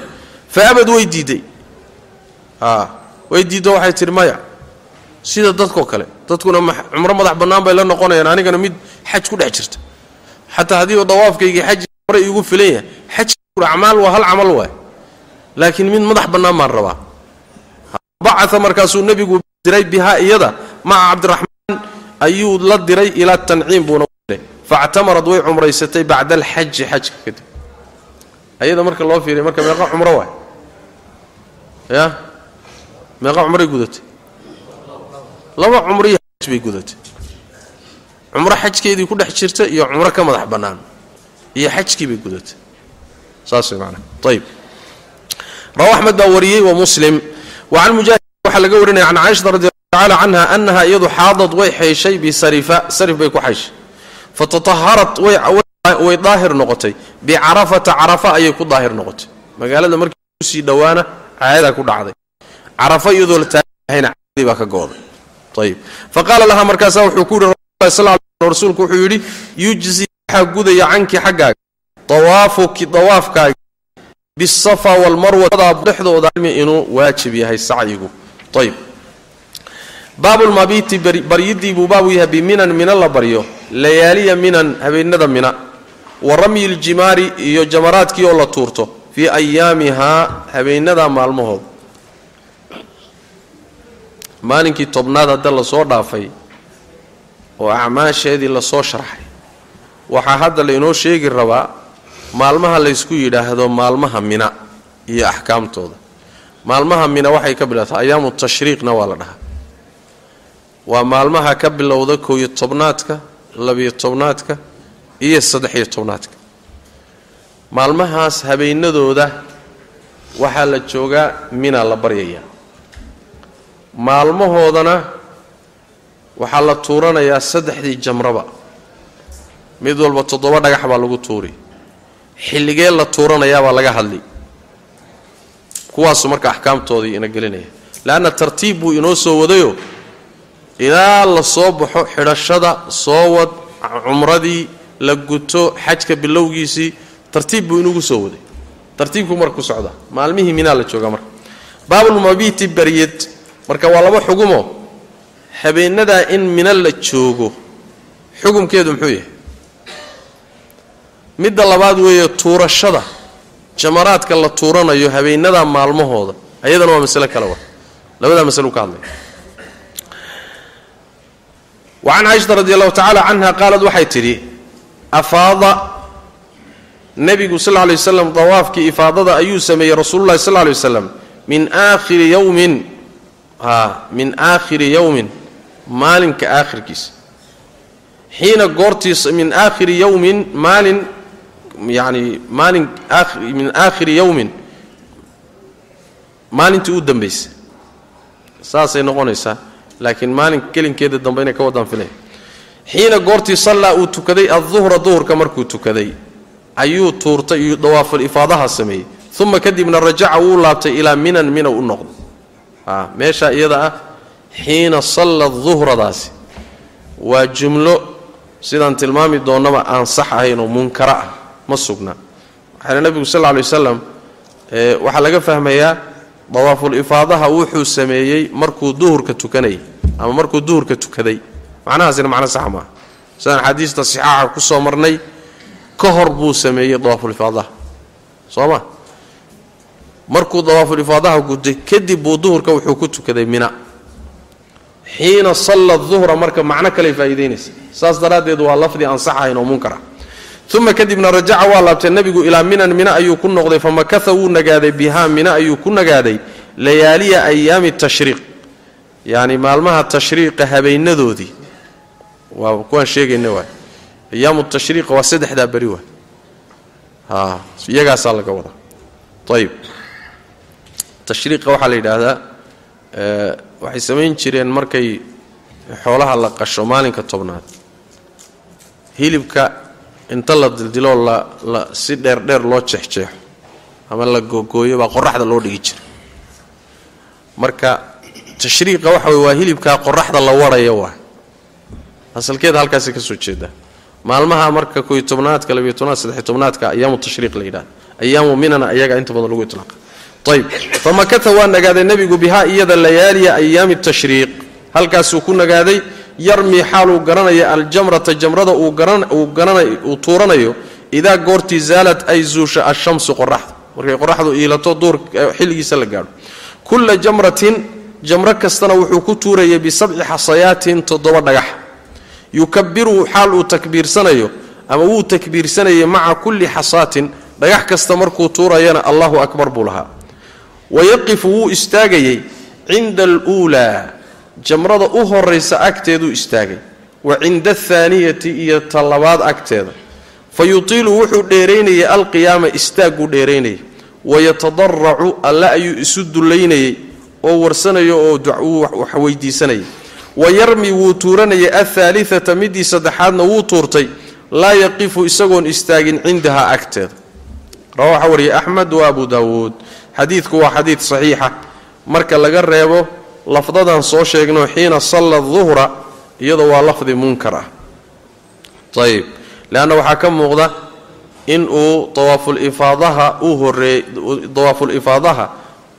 Speaker 2: fa abad way diidday. a way diiddo waxay tihi maya sida dadkoo kale dadkuna cumro madax bannaan bay la noqonayaan anigana mid xaj ku dhex jirta. Xataa haddii dawaafkaygii xaj cumro iigu filan yahay xaj acmaal waa hal camal waay. Laakiin mid madax bannaan baan rabaa. Bacaa markaasuu nebigu diray bihaa iyada maca cabdiraxmaan ayuu la diray ilaa tanciim buuna diray way cumraysatay bacda alxaji xajka kadib. Ayada marka loo fiiriya marka meeqa cumro waay. Ya meeqa cumray gudatay. Laba cumriyo xaj bay gudatay. Cumro xajkeedii ku dhex jirta iyo cumro ka madax bannaan. Iyo xajkii bay gudatay. Saas macnaa ayib rawa axmed baa wariyey wa muslim. Wa can mujaahid waxaa laga warinaya can caaishata radi allahu tacala canha annaha iyadu xaadad way xayshay bisarifa sarif bay ku xayshay fatataharat way daahir noqotay. Bicarafata carafa ayay ku daahir noqotay. Magaalada markii ku sii dhowaana caayadaa ku dhacday carafa iyadoo la taagahayna caadii baa ka gooday ayib fa lahaa markaasaa wuxuu ku sal rasuulku wuxuu yidhi yujzi waxaa gudaya canki xaggaaga dawaafuki dawaafkaaga bisafa walmarwa dhexdooda inuu waajib yahay sacyigu. Ayib baabulmabiiti baryidii buu baabu yahay biminan mina la baryo layaaliya minan habeenada mina wa ramyi ljimaari iyo jamaraadkii oo la tuurto fii ayaamihaa habeenada maalmahooda maalinkii tobnaad hadda la soo dhaafay oo acmaasheedii la soo sharxay waxaa hadda lainoo sheegi rabaa maalmaha laysku yidhaahdo maalmaha mina iyo axkaamtooda. Maalmaha mina waxay ka bilowtaa ayaamu tashriiqna waa la dhahaa. Waa maalmaha ka bilowda kooyo tobnaadka labiyo tobnaadka iyo saddex-iyo tobnaadka. Maalmahaas habeenadooda waxaa la joogaa mina la baryayaa maalmahoodana waxaa la tuuranayaa saddexdii jamraba. Mid walba toddoba dhagax baa lagu tuuri. Xilligee la tuuranayaabaa laga hadli. Kuwaasu marka axkaamtoodii ina gelinaya. Leanna tartiib buu inoo soo wadayo. Ilaa la soo baxo xidhashada soo wad cumradii la guto xajka bilowgiisii tartiib buu inugu soo waday. Tartiibkuu marka ku socdaa maalmihii minaa la joogaa marka? Baabulmabiiti baryed marka waa laba xugumo habeenadaa in mina la joogo xugumkeedu muxuu yahay midda labaad weeye tuurashada jamaraadka la tuuranayo habeenadaa maalmahooda ayadana waa masale kale wa labadaa masale ka hadlaya wa can caaishata radi allahu tacala canha qaalad waxay tidhi afaada nebigu sal lla lay waslam dawaafkii ifaadada ayuu sameeyey rasuululahi sal lla lay waslam min aakhiri yowmin a min aakhiri yowmin maalinka aakhirkiisa xiina goortiisa min aakhiri yowmin maalin yani maalin min aakhiri yowmin maalintii u dambaysa saasay noqonaysaa laakiin maalin kelinkeeda dambe inay ka wadaan filaya xiina goortii sallaa uu tukaday adduhra duhurka markuu tukaday ayuu tuurtay iyo dawaaful ifaadaha sameeyey uma kadibna rajaca wuu laabtay ilaa minan mina u noqday meesha iyada ah xiina salla duhradaasi waa jumlo sidaan tilmaami doonnaba aan sax ahayn oo munkara ah ma sugna waxaana nebigu sal lla lay wasalam waxaa laga fahmayaa dawaaful ifaadaha wuxuu sameeyey markuu duhurka tukanayay ama markuu duhurka tukaday macnahaasina macno sax maaha sidaan xadiista sixaaxa ku soo marnay ka hor buu sameeyey dawaaful ifaadaha soo ma markuu dawaaful ifaadaha gutay kadib buu duhurka wuxuu ku tukaday mina xiina salla duhra marka macno kaley faa'iidaynaysa saas daraaddeed waa lafdi aan sax ahayn oo munkar ah uma kadibna rajaca waa laabtay nebigu ilaa minan mina ayuu ku noqday famakata wuu nagaaday bihaa mina ayuu ku nagaaday layaaliya ayaami tashriiq yacni maalmaha tashriiqa habeenadoodii waa kuwaan sheegayna waay ayaamu tashriiqa waa saddexdaa beri waay iyagaasaa laga wadaa ayib tashriiqa waxaa la yidhaahdaa waxay samayn jireen markay xoolaha la qasho maalinka tobnaad. Hilibka inta la dildiloo la si dheerdheer loo jeexjeexo ama la googooyo baa qoraxda loo dhigi jira marka tashriiqa waxa wey waa hilibkaa qoraxda la warhaya waa. Asalkeeda halkaasay ka soo maalmaha marka koy tobnaadka labiyo tobnaad saddexiy tobnaadka ayaamu tashriiq la yidhahda ayaamu minana ayaga inta badan lagu itlaaqa ayb famakata waa nagaaday nebigu bihaa iyada layaaliya ayaami tashriiq halkaasuu ku nagaaday yarmi xaaluu garanaya aljamrata jamrada uu tuuranayo idaa goortii zaalad ay zuusha ashamsu qoraxda markay qoraxdu iilato duur xilligiisa la gaadho kulla jamratin jamro kastana wuxuu ku tuurayay bisabci xasayaatin toddoba dhagax yukabiru xaal uu takbiirsanayo ama wuu takbiirsanayay maca kulli xasaatin dhagax kasta markuu tuurayana allahu akbar buu lahaa wayaqifu wuu istaagayey cinda aluulaa jamrada u horaysa agteeduu istaagay. Wa cinda athaaniyati iyo ta labaad agteeda. Fa yutiilu wuxuu dheeraynayay alqiyaama istaagguu dheeraynayay wayatadaracu alle ayuu isu dullaynayey oo warsanayo oo wax weydiisanayay wa yarmi wuu tuuranayay athaalithata midii saddexaadna wuu tuurtay. Laa yaqifu isagoon istaagin cindahaa agteeda. Rawa waxaa wariyay axmed wa abu daawuud xadiidku waa xadiid saxiixa. Marka laga reebo lafdadan soo sheegno xiina salla duhra iyadoo waa lafdi munkar ah. Ayib leanna waxaa ka muuqda in uu dawaafulifaadaha uu horeey dawaafulifaadaha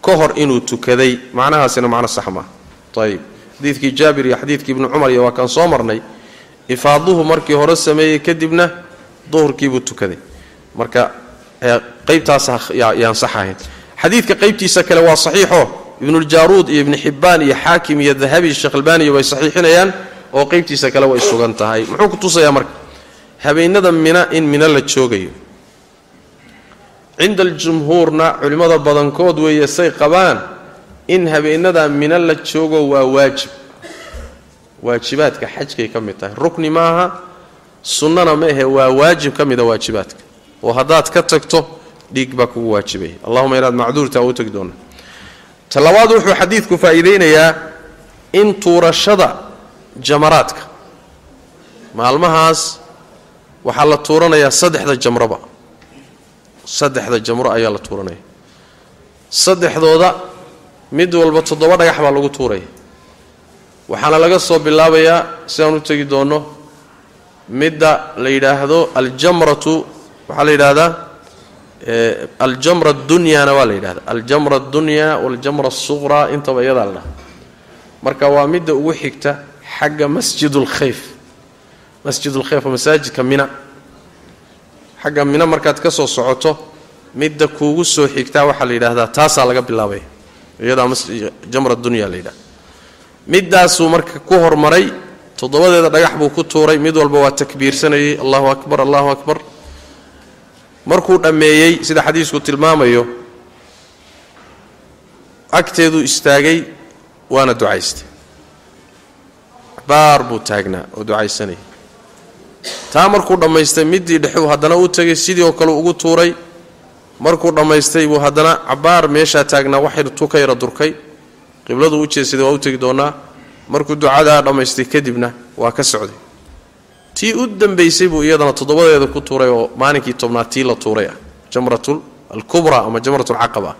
Speaker 2: ka hor inuu tukaday. Macnahaasina macno sax maaha ayib xadiidkii jaabir iyo xadiidkii ibni cumar iyo waa kaan soo marnay ifaaduhu markii hore sameeyey kadibna duhurkiibuu tukaday. Marka qaybtaas yaan sax ahayn dahabi iyo sheekh albaaniya way saxiixinayaan oo qaybtiisa kale way sugan tahay muxuu ku tusayaa marka habeenada mina in mino la joogayo cinda aljumhuurna culimmada badankood weeye say qabaan in habeenada mino la joogo waa waajib waajibaadka xajkay ka mid tahay rukni maaha sunnana ma ahe waa waajib ka mida waajibaadka oo haddaad ka tagto dhiig baa kugu waajibaya allahuma inaad macduurta u tegi doona. Ta labaad wuxuu xadiidku faa'iidaynayaa in tuurashada jamaraadka. Maalmahaas waxaa la tuuranayaa saddexda jamroba. Saddexda jamro ayaa la tuuranaya. Saddexdooda mid walba toddoba dhagax baa lagu tuuraya. Waxaana laga soo bilaabayaa sidaan u tegi doonno midda la yidhaahdo aljamratu waxaa la yidhaahdaa aljamra adunyaana waa la yidhahda aljamra addunya waljamra asuqraa intaba iyadaa la dhaha marka waa midda ugu xigta xagga masjid ulkhayf masjid ulkhayf waa masaajidka mina xagga mina markaad ka soo socoto midda kuugu soo xigtaa waxaa la yidhaahdaa taasaa laga bilaabaya iyadaa jamra dunya la yidhahda middaasuu marka ku hormaray toddobadeeda dhagax buu ku tuuray mid walba waa takbiirsanayay allahu akbar allahu akbar markuu dhammeeyey sida xadiisku tilmaamayo agteeduu istaagay waana ducaystay. Baar buu taagnaa oo ducaysanayay. Taa markuu dhammaystay middii dhexuu haddana u tegay sidii oo kale ugu tuuray markuu dhammaystay buu haddana cabaar meeshaa taagnaa waxay tu ka yara durkay. Qibladu u jeedsaday waa u tegi doonaa. Markuu ducadaa dhammaystay kadibna waa ka socday tii u dambaysay buu iyadana toddobadeeda ku tuuray oo maalinkii tobnaad tii la tuuray ah jamratul alkubra ama jamratulcaqaba ah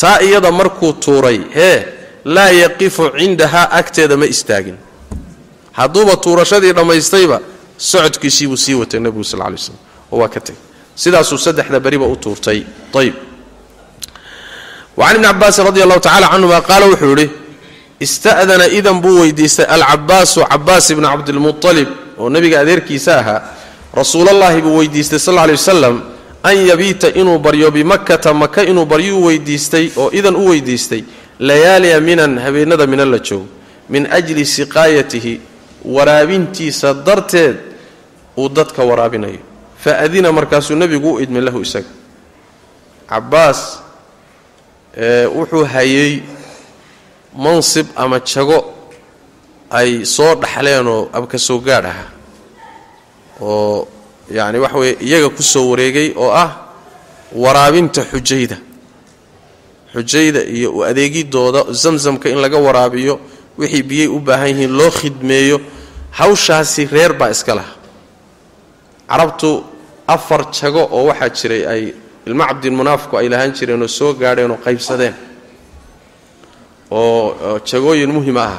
Speaker 2: taa iyada markuu tuuray hee laa yaqifu cindahaa agteeda ma istaagin hadduuba tuurashadii dhammaystayba socodkiisiibuu sii watay nebigu sal lay slam oo waa ka tegay sidaasuu saddexda beriba u tuurtay ayb wacan ibni cabaasin radi allahu tacala canhuma qaala wuxuu yidhi ista'dana idan buu weydiistay alcabaasu cabaas ibni cabdilmualib oo nebiga adeerkiisa ahaa rasuulallaahi buu weydiistay sal lay wasalam an yabiita inuu baryo bimakkata maka inuu baryuu weydiistay oo idan u weydiistay layaaliya minan habeenada mina la joogo min ajli siqaayatihi waraabintiisa darteed uu dadka waraabinayo. Fa adina markaasuu nebigu u idmay lahu isaga. Cabaas wuxuu hayay mansib ama jago ay soo dhaxleenoo abka soo gaadh aha oo yacni waxa weeye iyaga ku soo wareegay oo ah waraabinta xujayda. Xujayda iyo u adeegidooda zamzamka in laga waraabiyo wixii biyay u baahan yihiin loo khidmeeyo hawshaasi reer baa iska laha carabtu afar jago oo waxaa jiray ay ilmo cabdilmunaafku ay lahaan jireen oo soo gaadheen oo qaybsadeen oo jagooyin muhima ah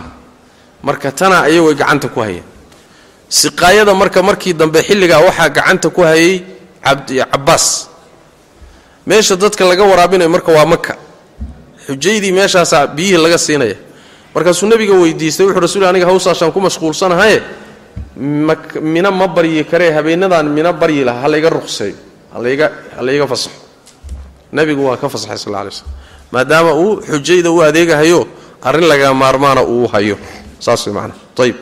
Speaker 2: marka tana ayagoo gacanta ku hayeen. Siqaayada marka markii dambe xilligaa waxaa gacanta ku hayay cabbaas. Meesha dadka laga waraabinayo marka waa maka xujaydii meeshaasaa biyihii laga siinaya. Markaasuu nebiga weydiistay wuxuu rasuul aniga hawsaashaan ku mashquulsanahaye mina ma baryi karee habeenadaan mina baryi laha halayga ruqseeyo halayga fasaxo. Nebigu waa ka fasaxay sal lla lay slm maadaama uu xujayda u adeegahayo arrin laga maarmaana uu hayo saas way macnaa ayib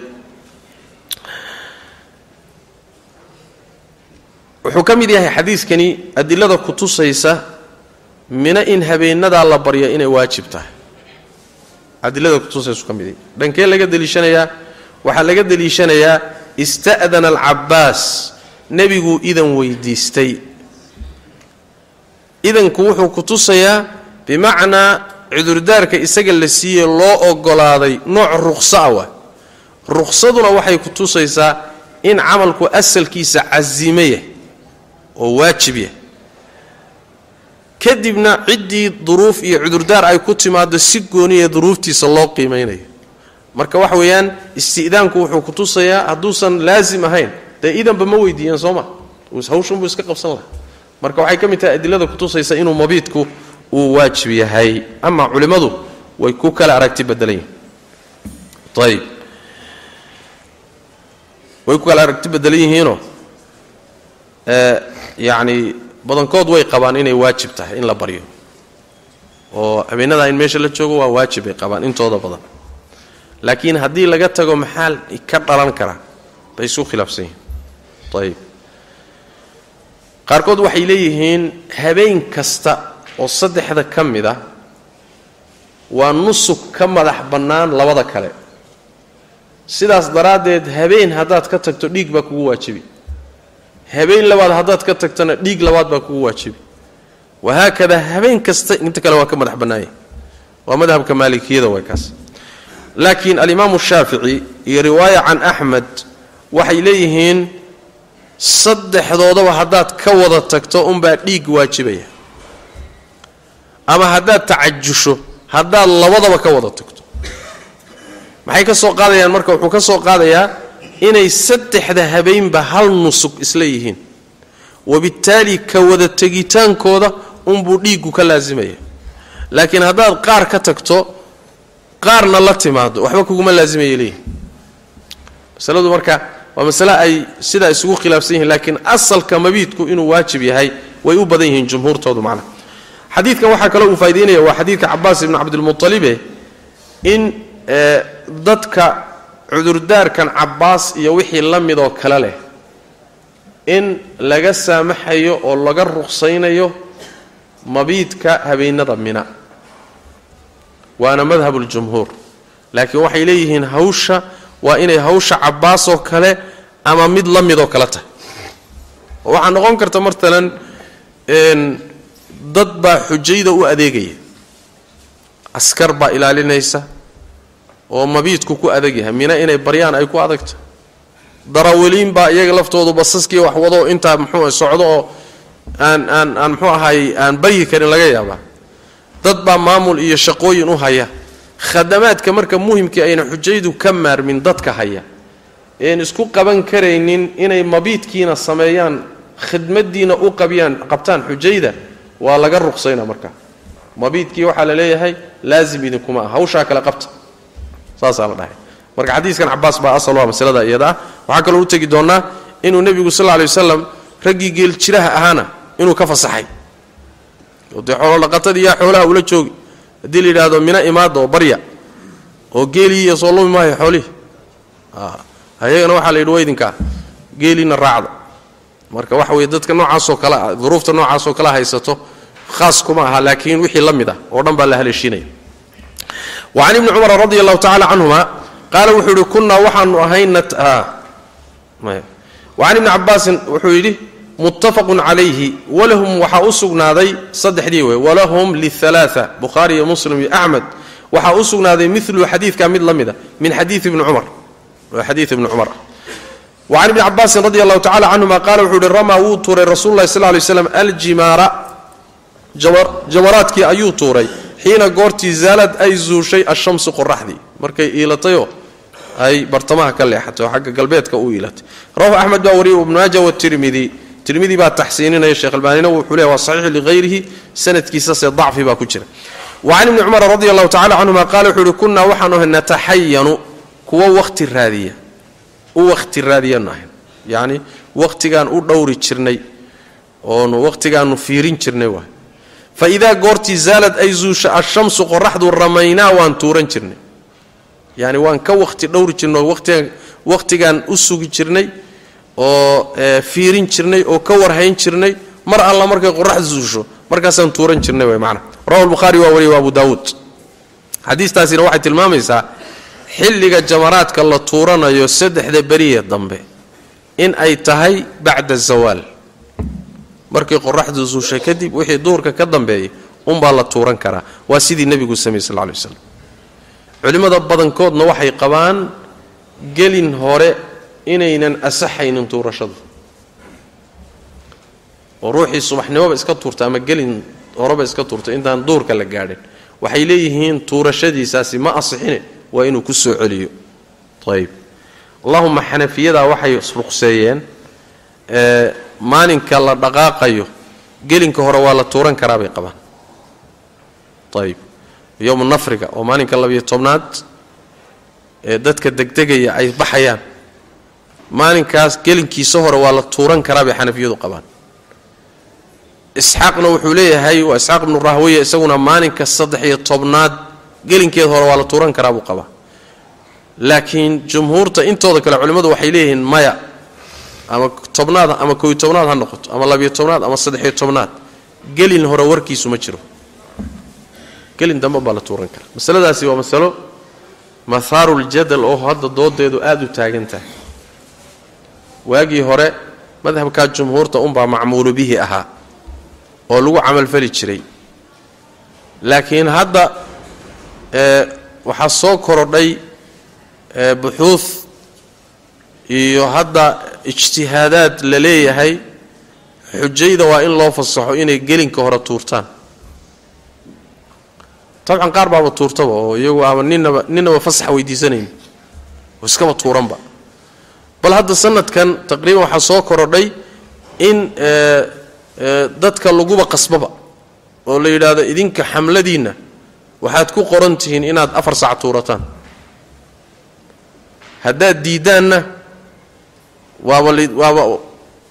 Speaker 2: wuxuu ka mid yahay xadiiskani adilada ku tusaysa mina in habeenadaa la barya inay waajib tahay. Adilada kutusaysu ka mid yahay. Dhankee laga deliishanayaa waxaa laga deliishanayaa ista'dana alcabbaas nebiguu idan weydiistay. Idanku wuxuu ku tusayaa bimacnaa cudurdaarka isaga la siiyey loo ogolaaday nooc ruqsa ah waa ruqsaduna waxay ku tusaysaa in camalku asalkiisa casime yah oo waajib yah kadibna ciddii duruuf iyo cudurdaar ay ku timaado si gooniya duruuftiisa loo qiimaynayo marka waxa weeyaan isti'daanku wuxuu ku tusayaa hadduusan laasim ahayn dee idanba ma weydiiyeen soo ma? Hawshanbuu iska qabsan laha marka waxay ka mid tahay adilada kutusaysa inuu mabiidku uu waajib yahay ama culimmadu way ku kala aragti bedelan yihiin ayib way ku kala aragti bedelan yihiinoo yacni badankood way qabaan inay waajib tahay in la baryo. Oo habeenadaa in meesha la joogo waa waajib bay qabaan intooda badan. Laakiin haddii laga tago maxaa ka dhalan kara bay isu khilaafsan yihiin. Ayib qaarkood waxay leeyihiin habeen kasta oo saddexda ka mid a waa nusug ka madax bannaan labada kale sidaas daraaddeed habeen haddaad ka tagto dhiig baa kugu waajibi habeen labaad haddaad ka tagtona dhiig labaad baa kugu waajibi wahaakadaa habeen kasta inta kale waa ka madax bannaanya waa madhabka maalikiyada waa kaas laakiin alimaamu shaafici iyo riwaaya can axmed waxay leeyihiin saddexdoodaba haddaad ka wada tagto unbaa dhiig waajibaya ama haddaad tacajusho haddaad labadaba ka wada tagto maxay ka soo qaadayaan marka wuxuu ka soo qaadayaa inay saddexda habeenba hal nusug isla yihiin wabittaali ka wada tegitaankooda unbuu dhiiggu ka laasimaya laakiin haddaad qaar ka tagto qaarna la timaado waxba kuguma laasimaya leeyihin masaladu marka waa masale ay sidaa isugu khilaafsan yihiin laakiin asalka mabiidku inuu waajib yahay way u badan yihiin jumhuurtoodu macna xadiidkan waxaa kaloo uu faa'idaynaya waa xadiidka cabaas ibnu cabdilmuطalibe in dadka cudurdaarkan cabbaas iyo wixii la midoo kale leh in laga saamaxayo oo laga ruqsaynayo mabiidka habeenada mina. Waana madhabuljumhuur laakiin waxay leeyihiin hawsha waa inay hawsha cabbaasoo kale ama mid la midoo kale tahay. Waxaa noqon karta matalan dad baa xujayda u adeegaya. Askar baa ilaalinaysa oo mabiidku ku adag yahay. Mina inay baryaan ay ku adagta darawaliin baa iyaga laftoodu basaskii wax wado intaa muxuu socdo oo aan aan aan muxuu ahaay aan baryi karin laga yaabaa. Dad baa maamul iyo shaqooyin u haya. Khadamaadka marka muhimkii ayna xujaydu ka maarmin dadka haya. Een isku qaban karaynin inay mabiidkiina sameeyaan khidmadiina u qabiyaan qabtaan xujayda waa laga ruqsayna marka. Mabiidkii waxaa la leeyahay laazim idinkuma ah hawshaa kale qabta. Saasaa la dhahay. Marka xadiiskan cabaas baa asal waa masalada iyada ah. Waxaa kaloo u tegi doonnaa inuu nebigu sal lay wasalam raggii geel jiraha ahaana inuu ka fasaxay. Oo dee xoolo dhaqatadii yaa xoolaha ula joogi haddii la yidhaahdo mina imaada oo barya oo geelii iyo soo lumi maayo xoolihii. Ayagana waxaa la yidhi waa idinkaa geeliina raacda marka waxa weye dadka noocaasoo kale ah duruufta noocaasoo kale haysato khaas kuma aha laakiin wixii la mid ah oo dhan baa la haleeshiinaya wacan ibni cumar radi allahu tacala canhuma qaala wuxuu yidhi kunnaa waxaanu ahayn wacan ibni cabaasin wuxuu yidhi muttafaqun calayhi walahum waxaa u sugnaaday saddexdii wey walahum lialaaa bukhaari iyo muslim iyo axmed waxaa u sugnaaday milu xadiidka mid la mida min xadii ibni cumar xadii ibni cumar wacan ibni cabaasin radi allahu tacala canhuma qaala wuxuu yihi ramaa wuu tuuray rasuulu lahi sal lay slam aljimaara jamaraadkii ayuu tuuray xiina goortii zaalad ay zuushay ashamsu qoraxdii markay iilatayoo ay bartamaha ka leexatay oo xagga galbeedka u iilatay rawahu axmed baa wariyay ibnu maaja watirmidi tirmidi baa taxsiininaya sheekh albaanina wuxuu leeya waa saxiix lighayrihi sanadkiisase dacfi baa ku jira wacan ibni cumar u wakhti raadiyanu ahay yacni wakhtigaan u dhowri jirnay oonu wakhtigaanu fiirin jirnay waay fa idaa goortii zaalad ay zuusha ashamsu qoraxdu ramaynaa waan tuuran jirnay yani waan ka wakhti dhowri jirnay oo wakhtigaan u sugi jirnay oo fiirin jirnay oo ka warhayn jirnay mar alla markay qoraxdu zuusho markaasaan tuuran jirnay way macna rawahu lbukhaari waa wariya wa abu daawuud xadiistaasina waxay tilmaamaysaa xilliga jamaraadka la tuuranayo saddexda beriye dambe in ay tahay bacda zawaal. Markii qoraxdu zuushay kadib wixii duhurka ka dambeeyay unbaa la tuuran karaa. Waa sidii nebigu sameyey sal lay waslam culimmada badankoodna waxay qabaan gelin hore inaynan asaxaynin tuurashadu. Oo ruuxii subaxnimoba iska tuurta ama gelin horeba iska tuurtay intaan duurka la gaadhin. Waxay leeyihiin tuurashadiisaasi ma asixine waa inuu ku soo celiyo ayb allahuma xanafiyadaa waxay ruqseeyeen maalinka la dhaqaaqayo gelinka hore waa la tuuran karaa bay qabaan ayb yowmu nafriga oo maalinka labiyo tobnaad ee dadka degdegaya ay baxayaan maalinkaas gelinkiisa hore waa la tuuran karaa bay xanafiyadu qabaan isxaaqna wuxuu leeyahay waa isxaaq ibnu rahweye isaguna maalinka saddex iyo tobnaad gelinkeed hore waa la tuuran karaa buu qabaa. Laakiin jumhuurta intooda kale culimmadu waxay leeyihiin maya ama tobnaad ama kow iyo tobnaad ha noqoto ama labiyo tobnaad ama saddexiyo tobnaad gelin hore warkiisu ma jiro. Gelin dambe baa la tuuran karaa. Masaladaasi waa masalo mahaaruljadal oo hadda doodeedu aada u taagan tahay. Waagii hore madhabkaa jumhuurta unbaa macmuulu bihi ahaa oo lagu camalfali jiray. Laakiin hadda waxaa soo korodhay buxuud iyo hadda ijtihaadaad la leeyahay xujayda waa in loo fasaxo inay gelinka hore tuurtaan. Dabcan qaar baaba tuurtaba oo iyagu ama ninaba ninaba fasax weydiisanayn oo iskaba tuuranba. Bal hadda sanadkan taqriiban waxaa soo korodhay in dadka laguba qasbaba oo la yidhaahdo idinka xamladiinna waxaad ku qoran tihiin inaad afar sac tuurataan haddaad diiddaanna waaba waaba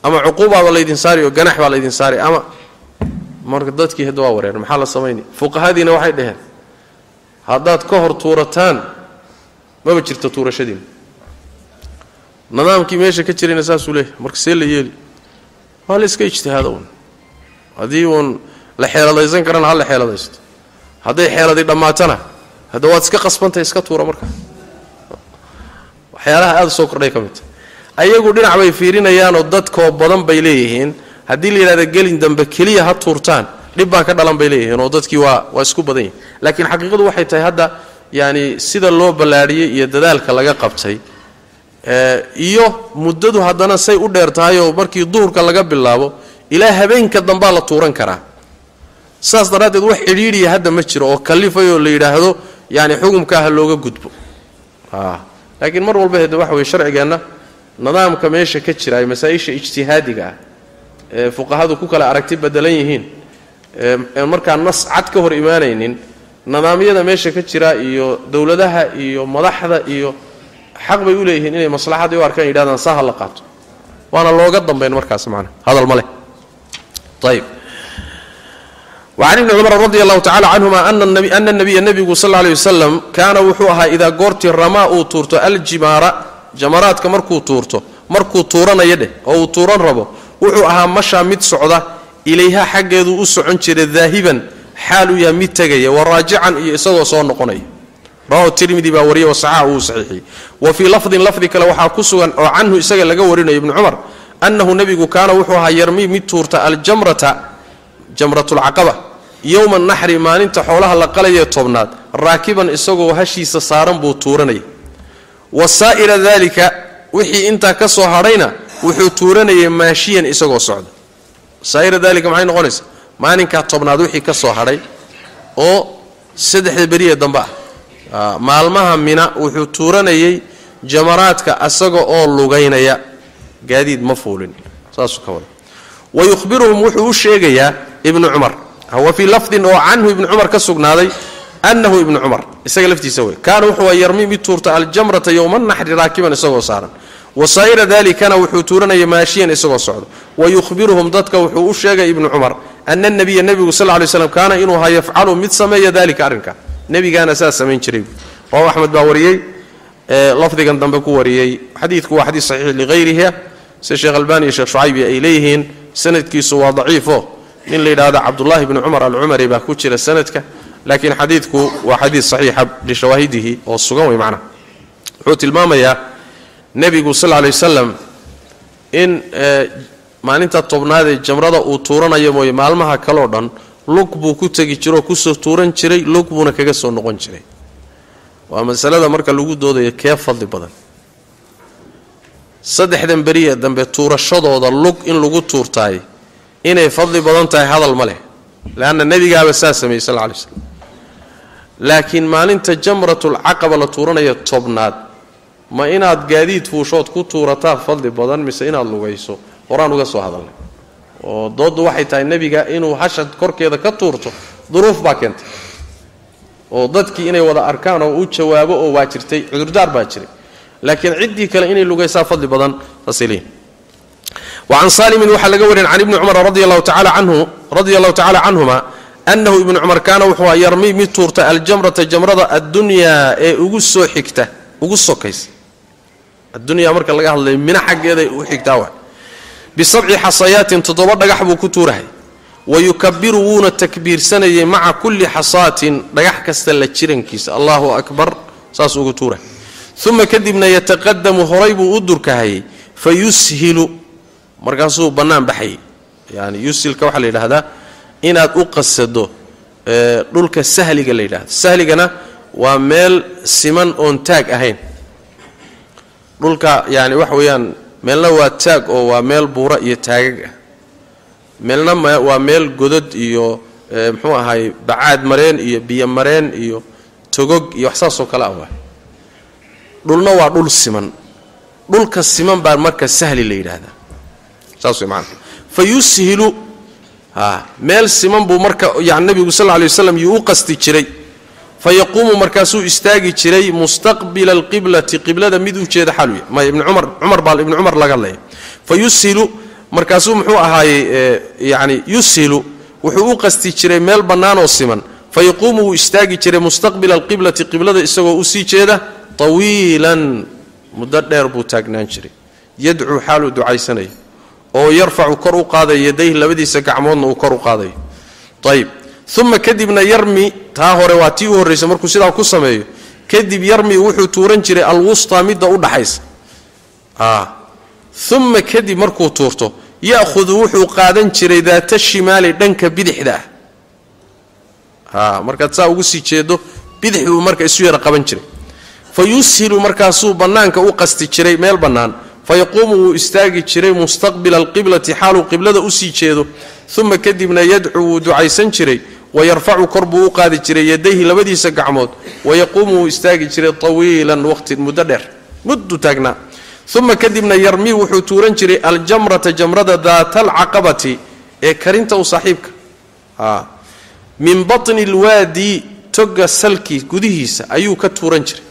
Speaker 2: ama cuquubaaba laydin saari oo ganax baa laydin saari ama marka dadkii hadda waa wareer maxaa la samaynaya fuqahadiina waxay dhaheen haddaad ka hor tuurataan maba jirto tuurashadiina nidaamkii meesha ka jirayna saasuu leeyahay marka see la yeeli waa la iska ijtihaado uun haddii uun la xeeladaysan karana ha la xeeladaysto hadday xeeladi dhammaatana hadda waad iska qasbantahay iska tuura marka. Waxyaalaha aada soo kordhay ka mid. Tahay ayagu dhinac bay fiirinayaanoo dadkoo badan bay leeyihiin. Haddii la yidhahda gelin dambe keliya ha tuurtaan dhib baa ka dhalan bay leeyihiin oo dadkii waa waa isku badan yihiin laakiin xaqiiqadu waxay tahay hadda yaani sida loo ballaadhiyey iyo dadaalka laga qabtay iyo muddadu haddana say u dheer tahay oo markii duhurka laga bilaabo ilaa habeenka dambaa la tuuran karaa saas daraaddeed wax cidhiidhiya hadda ma jiro oo kallifayoo la yidhaahdo yaani xukumkaa ha looga gudbo. Laakiin mar walba hede waxa weye sharcigeenna nidaamka meesha ka jira ay masaa-isha ijtihaadiga ah ee fuqahadu ku kala aragti badelan yihiin ee markaa nas cad ka hor imaanaynin nidaamyada meesha ka jira iyo dowladaha iyo madaxda iyo xaq bay u leeyihiin inay maslaxadii u arkaan yidhahdaan saa la qaato. Waana looga dambayn markaas macnaa hadal ma leh. Ayib wacan ibni cumar radi allahu tacala canhuma ana nabiya nebigu sal lla alay wasalam kaana wuxuu ahaa idaa goortii ramaa uu tuurto aljimaara jamaraadka markuu tuurto markuu tuuranaya dheh oo uu tuuran rabo wuxuu ahaa mashaa mid socda ilayha xaggeeduu u socon jiray daahiban xaal uu yahay mid tegaya wa raajican iyo isagoo soo noqonaya rawahu tirmidi baa wariyay wasaxaxa wuu saxiixiyey wa fii lafdin lafdi kale waxaa ku sugan oo canhu isaga laga warinayo ibnu cumar yowma naxri maalinta xoolaha la qalayee tobnaad raakiban isagoo hashiisa saaran buu tuuranaya wa saa'ira daalika wixii intaa ka soo hadhayna wuxuu tuuranayay maashiyan isagoo socda. Saa'ira daalika maxay noqonaysaa maalinkaa tobnaad wixii ka soo hadhay oo saddexda beriye dambe ah. Maalmaha mina wuxuu tuuranayay jamaraadka asaga oo lugaynaya. Gaadiid ma fuulin. Saasuu ka wada wa yuhbiruhum wuxuu u sheegayaa ibnu cumar cumar ka sugnaaday annahu ibnu cumar isaga laftiisa wey kaana wuxuu yarmi mid tuurta aljamrata yowma naxri raakiban isagoo saaran wa saa'ira dalikana wuxuu tuuranaya maashiyan isagoo socdo wa yuhbiruhum dadka wuxuu u sheegay ibnu cumar ana nabiya nebigu sal lay slam kaana inuu ahaa yafcalu mid sameeya dalika arrinka nebigaana saa samayn jiray rawahu axmed baa wariyey lafdigan dambe ku wariyey xadiidku waa xadiis saxiix lighayriha sida sheekh albani iyo sheekh shucaybi ay leeyihiin sanadkiisu waa daciifo nin la yidhaahdo cabdullahi bni cumar alcumari baa ku jira sanadka laakiin xadiidku waa xadiid saxiixa lishawaahidihi oo sugan wey macnaha wuxuu tilmaamayaa nebigu sal lla lay wasalam in maalinta tobnaad ee jamrada uu tuuranayo mooye maalmaha kaleo dhan lug buu ku tegi jiroo ku soo tuuran jiray lug buuna kaga soo noqon jiray. Waa masalada marka lagu doodayo kee fadli badan. Saddexdan beriya dambe tuurashadooda lug in lagu tuurtaay inay fadli badan tahay hadal ma leh leanna nebigaaba saa sameeyey sal lay slam laakiin maalinta jamratulcaqaba la tuuranaya tobnaad ma inaad gaadiid fuushood ku tuurataa fadli badan mise inaad lugayso? Horaan uga soo hadalnay. Oo dooddu waxay tahay nebiga inuu hasha korkeeda ka tuurto duruuf baa keentay. Oo dadkii inay wada arkaan oo u jawaabo oo waa jirtay cudurdaar baa jiray. Laakiin ciddii kale inay lugaysaa fadli badan leeyihiin wacan saalimin waxaa laga warin can ibni cumar radi allahu tacaala canhu radia allahu tacala canhuma annahu ibnu cumar kaana wuxuu yarmi mid tuurta aljamrata jamrada addunyaa ee ugu soo xigta ugu sokaysa addunyaa marka laga hadlayo mina xaggeeday u xigtaa bisabci xasayaatin toddoba dhagax buu ku tuurahay wa yukabiru wuuna takbiirsanayay maca kulli xasaatin dhagax kasta la jirankiisa allahu akbar saas ugu tuurahay uma kadibna yataqadamu horay buu u durkahayay fa markaasuu bannaan baxayay yani yushilka waxaa la yidhaahdaa inaad u qasado dhulka sahliga la yidhahdo sahligana waa meel siman oon taag ahayn. Dhulka yani waxa weeyaan meelna waa taag oo waa meel buura iyo taagag ah. Meelna waa meel godod iyo muxuu ahaay bacaad mareen iyo biyo mareen iyo togog iyo wax saasoo kale ah waa dhulna waa dhul siman. Dhulka siman baa marka sahli la yidhaahdaa saas way maana fa yushilu a meel siman buu marka yani nebigu sal lla lay yuu u qasti jiray. Fa yaquumu markaasuu istaagi jiray mustaqbila alqiblati qiblada mid u jeeda xaluya ibni cumar cumar baa ibni cumar laga hadlaya fa markaasuu muxuu ahaayey yani yushilu wuxuu u qasti jiray meel bannaan oo siman. Fa yaquumu wuu istaagi jiray mustaqbila alqiblati qiblada isagoo u sii jeeda tawiilan muddo dheer buu taagnaan jiray. Yadcuu xaaluu ducaysanaya oo yarfacu kor u qaadaya yadayh labadiisa gacmoodna uu kor u qaadayo ayib uma kadibna yarmi taa hore waa tii u horraysa markuu sidaa ku sameeyo kadib yarmi wuxuu tuuran jiray alwustaa midda u dhaxaysa. Uma kadib markuu tuurto ya'hudu wuxuu qaadan jiray daata shimaali dhanka bidixda. Ah markaad saa ugu sii jeedo bidix buu marka isu yara qaban jiray. Fa markaasuu bannaanka u qasti jiray meel bannaan fayaquumu wuu istaagi jiray mustaqbila alqiblati xaaluu qiblada u sii jeedo uma kadibna yadcuu wuu ducaysan jiray wayarfacu kor buu u qaadi jiray yadayhi labadiisa gacmood wayaquumu wuu istaagi jiray tawiilan waqti muddo dheer muddu taagnaa uma kadibna yarmi wuxuu tuuran jiray aljamrata jamrada daata alcaqabati ee karinta u saaxiibka min batni lwaadi toga salki gudihiisa ayuu ka tuuran jiray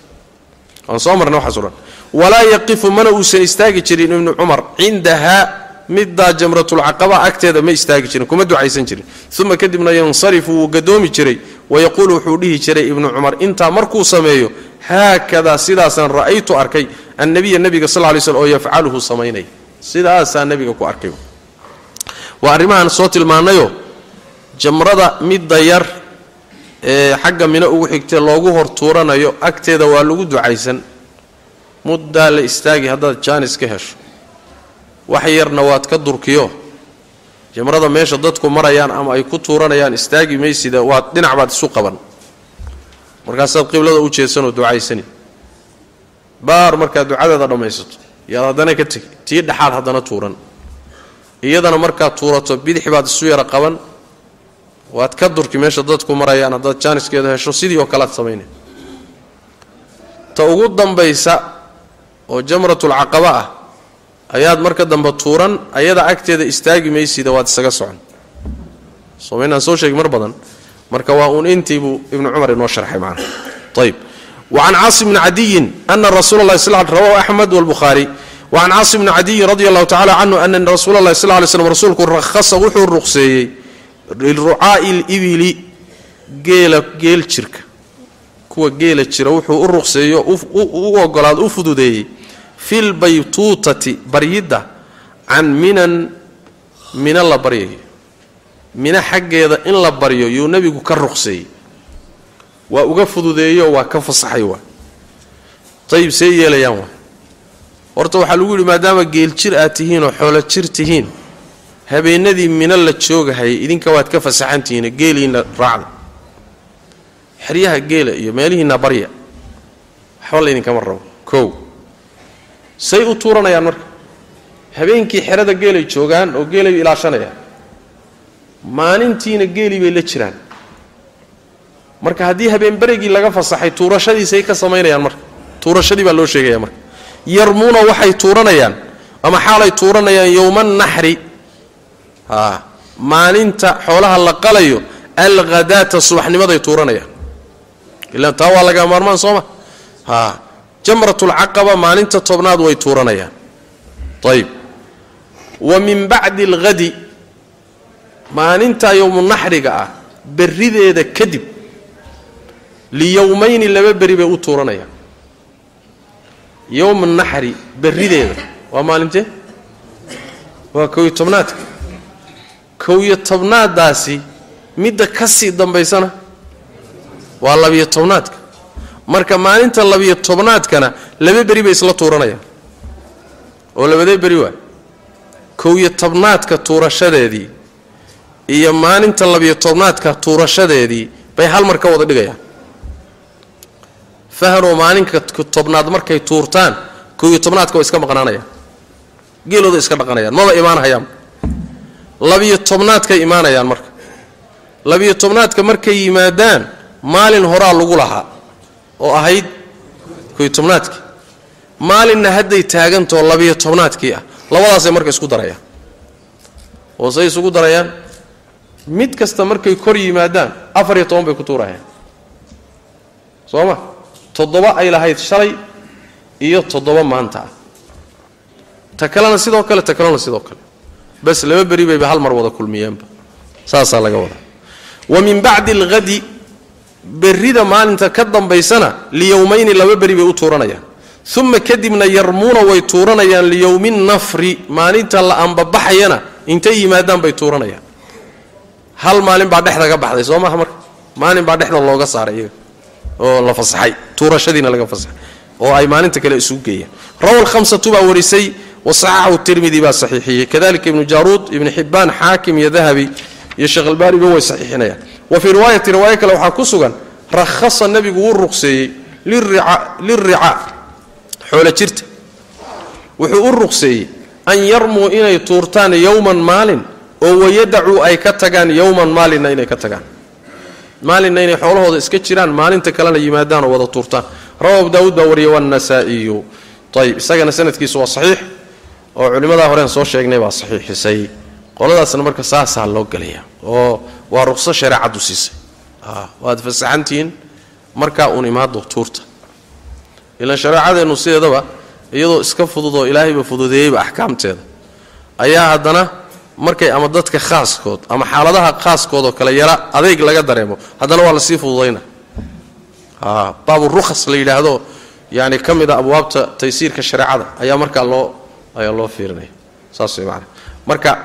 Speaker 2: waan soo marna waxaas o dhan walaa yaqifu mana uusan istaagi jirin ibnu cumar cindahaa middaa jamratulcaqaba agteeda ma istaagi jirin kuma ducaysan jirin. Uma kadibna yansarifu wuu gadoomi jiray wayaquulu wuxuu dhihi jiray ibnu cumar intaa markuu sameeyo haakadaa sidaasaan ra'aytu arkay annabiya nebiga sal lay slm oo yafcaluhu samaynaya sidaasaa nebiga ku arkay. Waa arrimahaan soo tilmaanayo jamrada midda yar ee xagga mino ugu xigtee loogu hor tuuranayo agteeda waa lagu ducaysan muddaa la istaagi haddaad jaanis ka hesho wax yarna waad ka durkiyo jamrada meesha dadku marayaan ama ay ku tuuranayaan istaagi maysida waad dhinac baad isu qaban markaasaad qiblada u jeedsanoo ducaysani baar markaad ducadeeda dhammaysato yaad haddana ka tegi tii dhexaad haddana tuuran iyadana markaad tuurato bidix baad isu yara qaban waad ka durki meesha dadku marayaan haddaad jaaniskeeda hesho sidii oo kalead samaynay ta ugu dambaysa oo jamratulcaqaba ah ayaad marka dambe tuuran ayada agteeda istaagi maysida waad isaga socon. Soo maynaan soo sheegi mar badan. Marka waa uun intiibuu ibnu cumar inoo sharxay macana ayb wacan caasim bni cadiyin ana rasuula lahi sl rawahu axmed walbukhaari wacan caasim bni cadiyin radi allahu tacala canhu ana rasuula lahi sl lay slm rasuulku rahasa wuxuu ruqseeyey lirucaa'i libili geela geel jirka. Kuwa geela jira wuxuu u ruqseeyo u ogolaad u fududeeyey fi lbaytuutati baryidda can minan mina la baryayo. Mina xaggeeda in la baryo yuu nebigu ka ruqseeyey waa uga fududeeyo waa ka fasaxay waa. Ayib see yeelayaan waa. Horta waxaa lagu yidhi maadaama geel jir aad tihiin oo xoolo jir tihiin habeenadii mina la joogahayay idinka waad ka fasaxantihiin geeliinna raacda. Xeryaha geela iyo meelihiinna barya waxba laydinkama rabo. Kow say u tuuranayaan marka. Habeenkii xerada geelay joogaan oo geelay ilaashanayaan. Maalintiina geelii bay la jiraan. Marka haddii habeenberigii laga fasaxay tuurashadiisay ka samaynayaan marka. Tuurashadii baa loo sheegaya marka. Yarmuuna waxay tuuranayaan ama xaalay tuuranayaan yowma naxri. A maalinta xoolaha la qalayo alghadaata subaxnimaday tuuranayaan. Ilaan taa waa laga maarmaan sooma a jamratulcaqaba maalinta tobnaad way tuuranayaan. Ayib wa min bacdi alghadi maalinta yowmunaxriga ah berrideeda kadib liyowmayni laba beri bay u tuuranayaan. Yowma naxri berrideeda. Waa maalintee waa kow iyo tobnaadka. Kow iyo tobnaaddaasi midda ka sii dambaysana waa labiyo tobnaadka marka maalinta labiyo tobnaadkana laba beri bay isla tuuranayaan. Oo labadee beri waay kow tobnaadka tuurashadeedii iyo maalinta labiyo tobnaadka tuurashadeedii bay hal mar ka wada dhigayaan. Fahanoo maalinka tobnaad markay tuurtaan kow tobnaadka waa iska maqnaanayaan. Geelooda iska dhaqanayaan. Maba imaanhayaan labiyo tobnaadkay imaanayaan marka. Labiyo tobnaadka markay yimaadaan maalin horaa lagu lahaa oo ahayd kow tobnaadkii. Maalinna hadday taagantao labiyo tobnaadkii ah labadaasay marka isku darayaan. Oo say isugu darayaan mid kasta markay kor yimaadaan afar iyo toban bay ku tuurayaan soo ma toddoba ay lahayd shalay iyo toddoba maanta ah. Ta kalena sidoo kale ta kalena sidoo kale. Bas laba beri bayba hal mar wada kulmiyeenba. Saasaa laga wadaa. Wa min bacdi alghadi berrida maalinta ka dambaysana liyowmayni laba beri bay u tuuranayaan uma kadibna yarmuuna way tuuranayaan liyowmi nafri maalinta la ambabaxayana intay yimaadaan bay tuuranayaan hal maalin baa dhexda ka baxday soo maaha marka maalin baa dhexda looga saaray iyaga oo la fasaxay tuurashadiina laga fasaxay oo ay maalinta kale isugu geeyaan rawa lhamsatu baa warisay wasaxaxahu tirmidi baa saxiixiyey kadalika ibnu jaaruud ibnu xibaan xaakim iyo dahabi iyo sheekh albaaniba way saxiixinayaan wa fii riwaayati riwaayo kale waxaa ku sugan rakhasa nebigu wuu ruqseeyey lirica xoolo jirta. Wuxuu u ruqseeyey an yarmuu inay tuurtaan yowman maalin oo wayadacuu ay ka tagaan yowman maalinna inay ka tagaan. Maalinna inay xoolahooda iska jiraan maalinta kalena yimaadaan oo wada tuurtaan. Rawa abu daawuud baa wariyay waannasaa'iyu ayib isagana sanadkiisu waa saxiix. Oo culimmadaa horeen soo sheegnay baa saxiixisay. Qoladaasna marka saasaa loo gelaya oo waa ruqso shareecaddu siisay. Waad fasaxantihiin. Markaa uun imaado tuurta ilaan shareecadeennu sideedaba iyadoo iska fududoo ilaahayba fududeeyeyba axkaamteeda. Ayaa haddana markay ama dadka khaaskood ama xaaladaha khaaskoodoo kale yara adeyg laga dareemo haddana waa la sii fududayna. Baabu rukhas la yidhaahdo yani ka mid a abwaabta taysiirka shareecada ayaa markaa loo ayaa loo fiirinaya. Saas way maana marka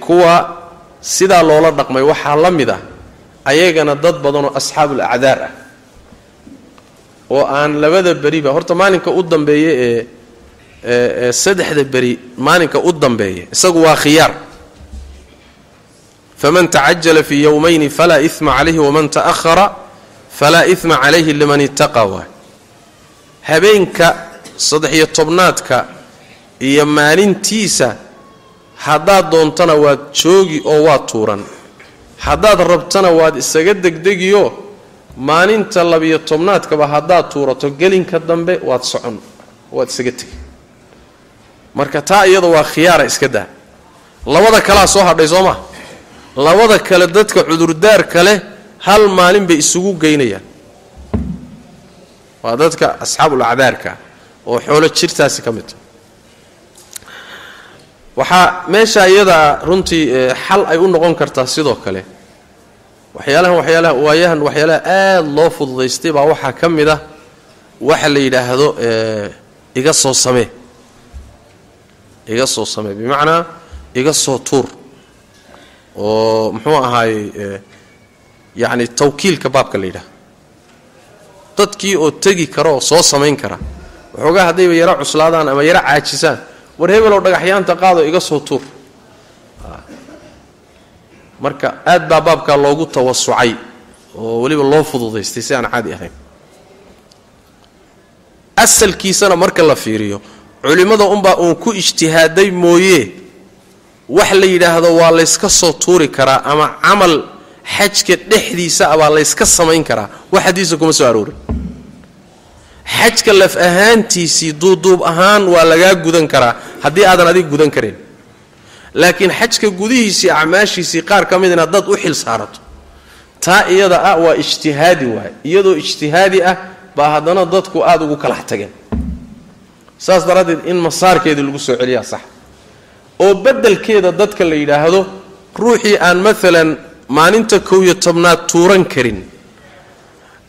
Speaker 2: kuwa sidaa loola dhaqmay waxaa la mid ah ayagana dad badanoo asxaabul acdaar ah oo aan labada beriba horta maalinka u dambeeya ee ee saddexda beri maalinka u dambeeya isagu waa khiyaar. Faman tacajala fii yowmayni falaa ima calayhi waman ta'ahara falaa ima calayhi liman ittaqa waay habeenka saddex-iyo tobnaadka iyo maalintiisa haddaad doontana waad joogi oo waad tuuran. Haddaad rabtana waad isaga degdegiyo maalinta labiyo tobnaadkaba haddaad tuurato gelinka dambe waad socon waad isaga tegi. Marka taa iyada waa khiyaara iska daa. Labada kalaa soo hadhay soo maa labada kale dadka cudurdaar kale hal maalin bay isugu geynayaan. Waa dadka asxaabul acdaarka oo xoolo jirtaasi ka midta waxaa meesha iyadaa runtii xal ay u noqon kartaa sidoo kale. Waxyaalahan waxyaalaha waayahan waxyaalaha aada loo fududaystay baa waxaa ka mid ah waxa la yidhaahdo iga soo samee. Iga soo samee bimacnaa iga soo tuur. Oo muxuu ahaayey yacni tawkiilka baabka la yidhaha dadkii oo tegi kara oo soo samayn kara. Waxoogaa haddayba yaro cuslaadaan ama yaro caajisaan war hebelow dhagaxyaanta qaado iga soo tuur. Marka aad baa baabkaa loogu tawasucay oo weliba loo fududaystay si aan caadi ahayn. Asalkiisana marka la fiiriyo culimmada unbaa uun ku ijtihaaday mooye wax la yidhaahdo waa layska soo tuuri karaa ama camal xajka dhexdiisa ah baa layska samayn karaa. Wax xadiisa kuma soo aroorin xajka laf ahaantiisii duuduub ahaan waa lagaa gudan karaa haddii aadan adig gudan karayn laakiin xajka gudihiisii acmaashiisii qaar ka mid in haddaad u xil saarato. Taa iyada ah waa ijtihaadi waay iyadoo ijtihaadi ah baa haddana dadku aada ugu kalax tageen saas daraaddeed in masaarkeedii lagu soo celiyaa sax. Oo beddelkeeda dadka la yidhaahdo ruuxii aan maalan maalinta kow iyo tobnaad tuuran karin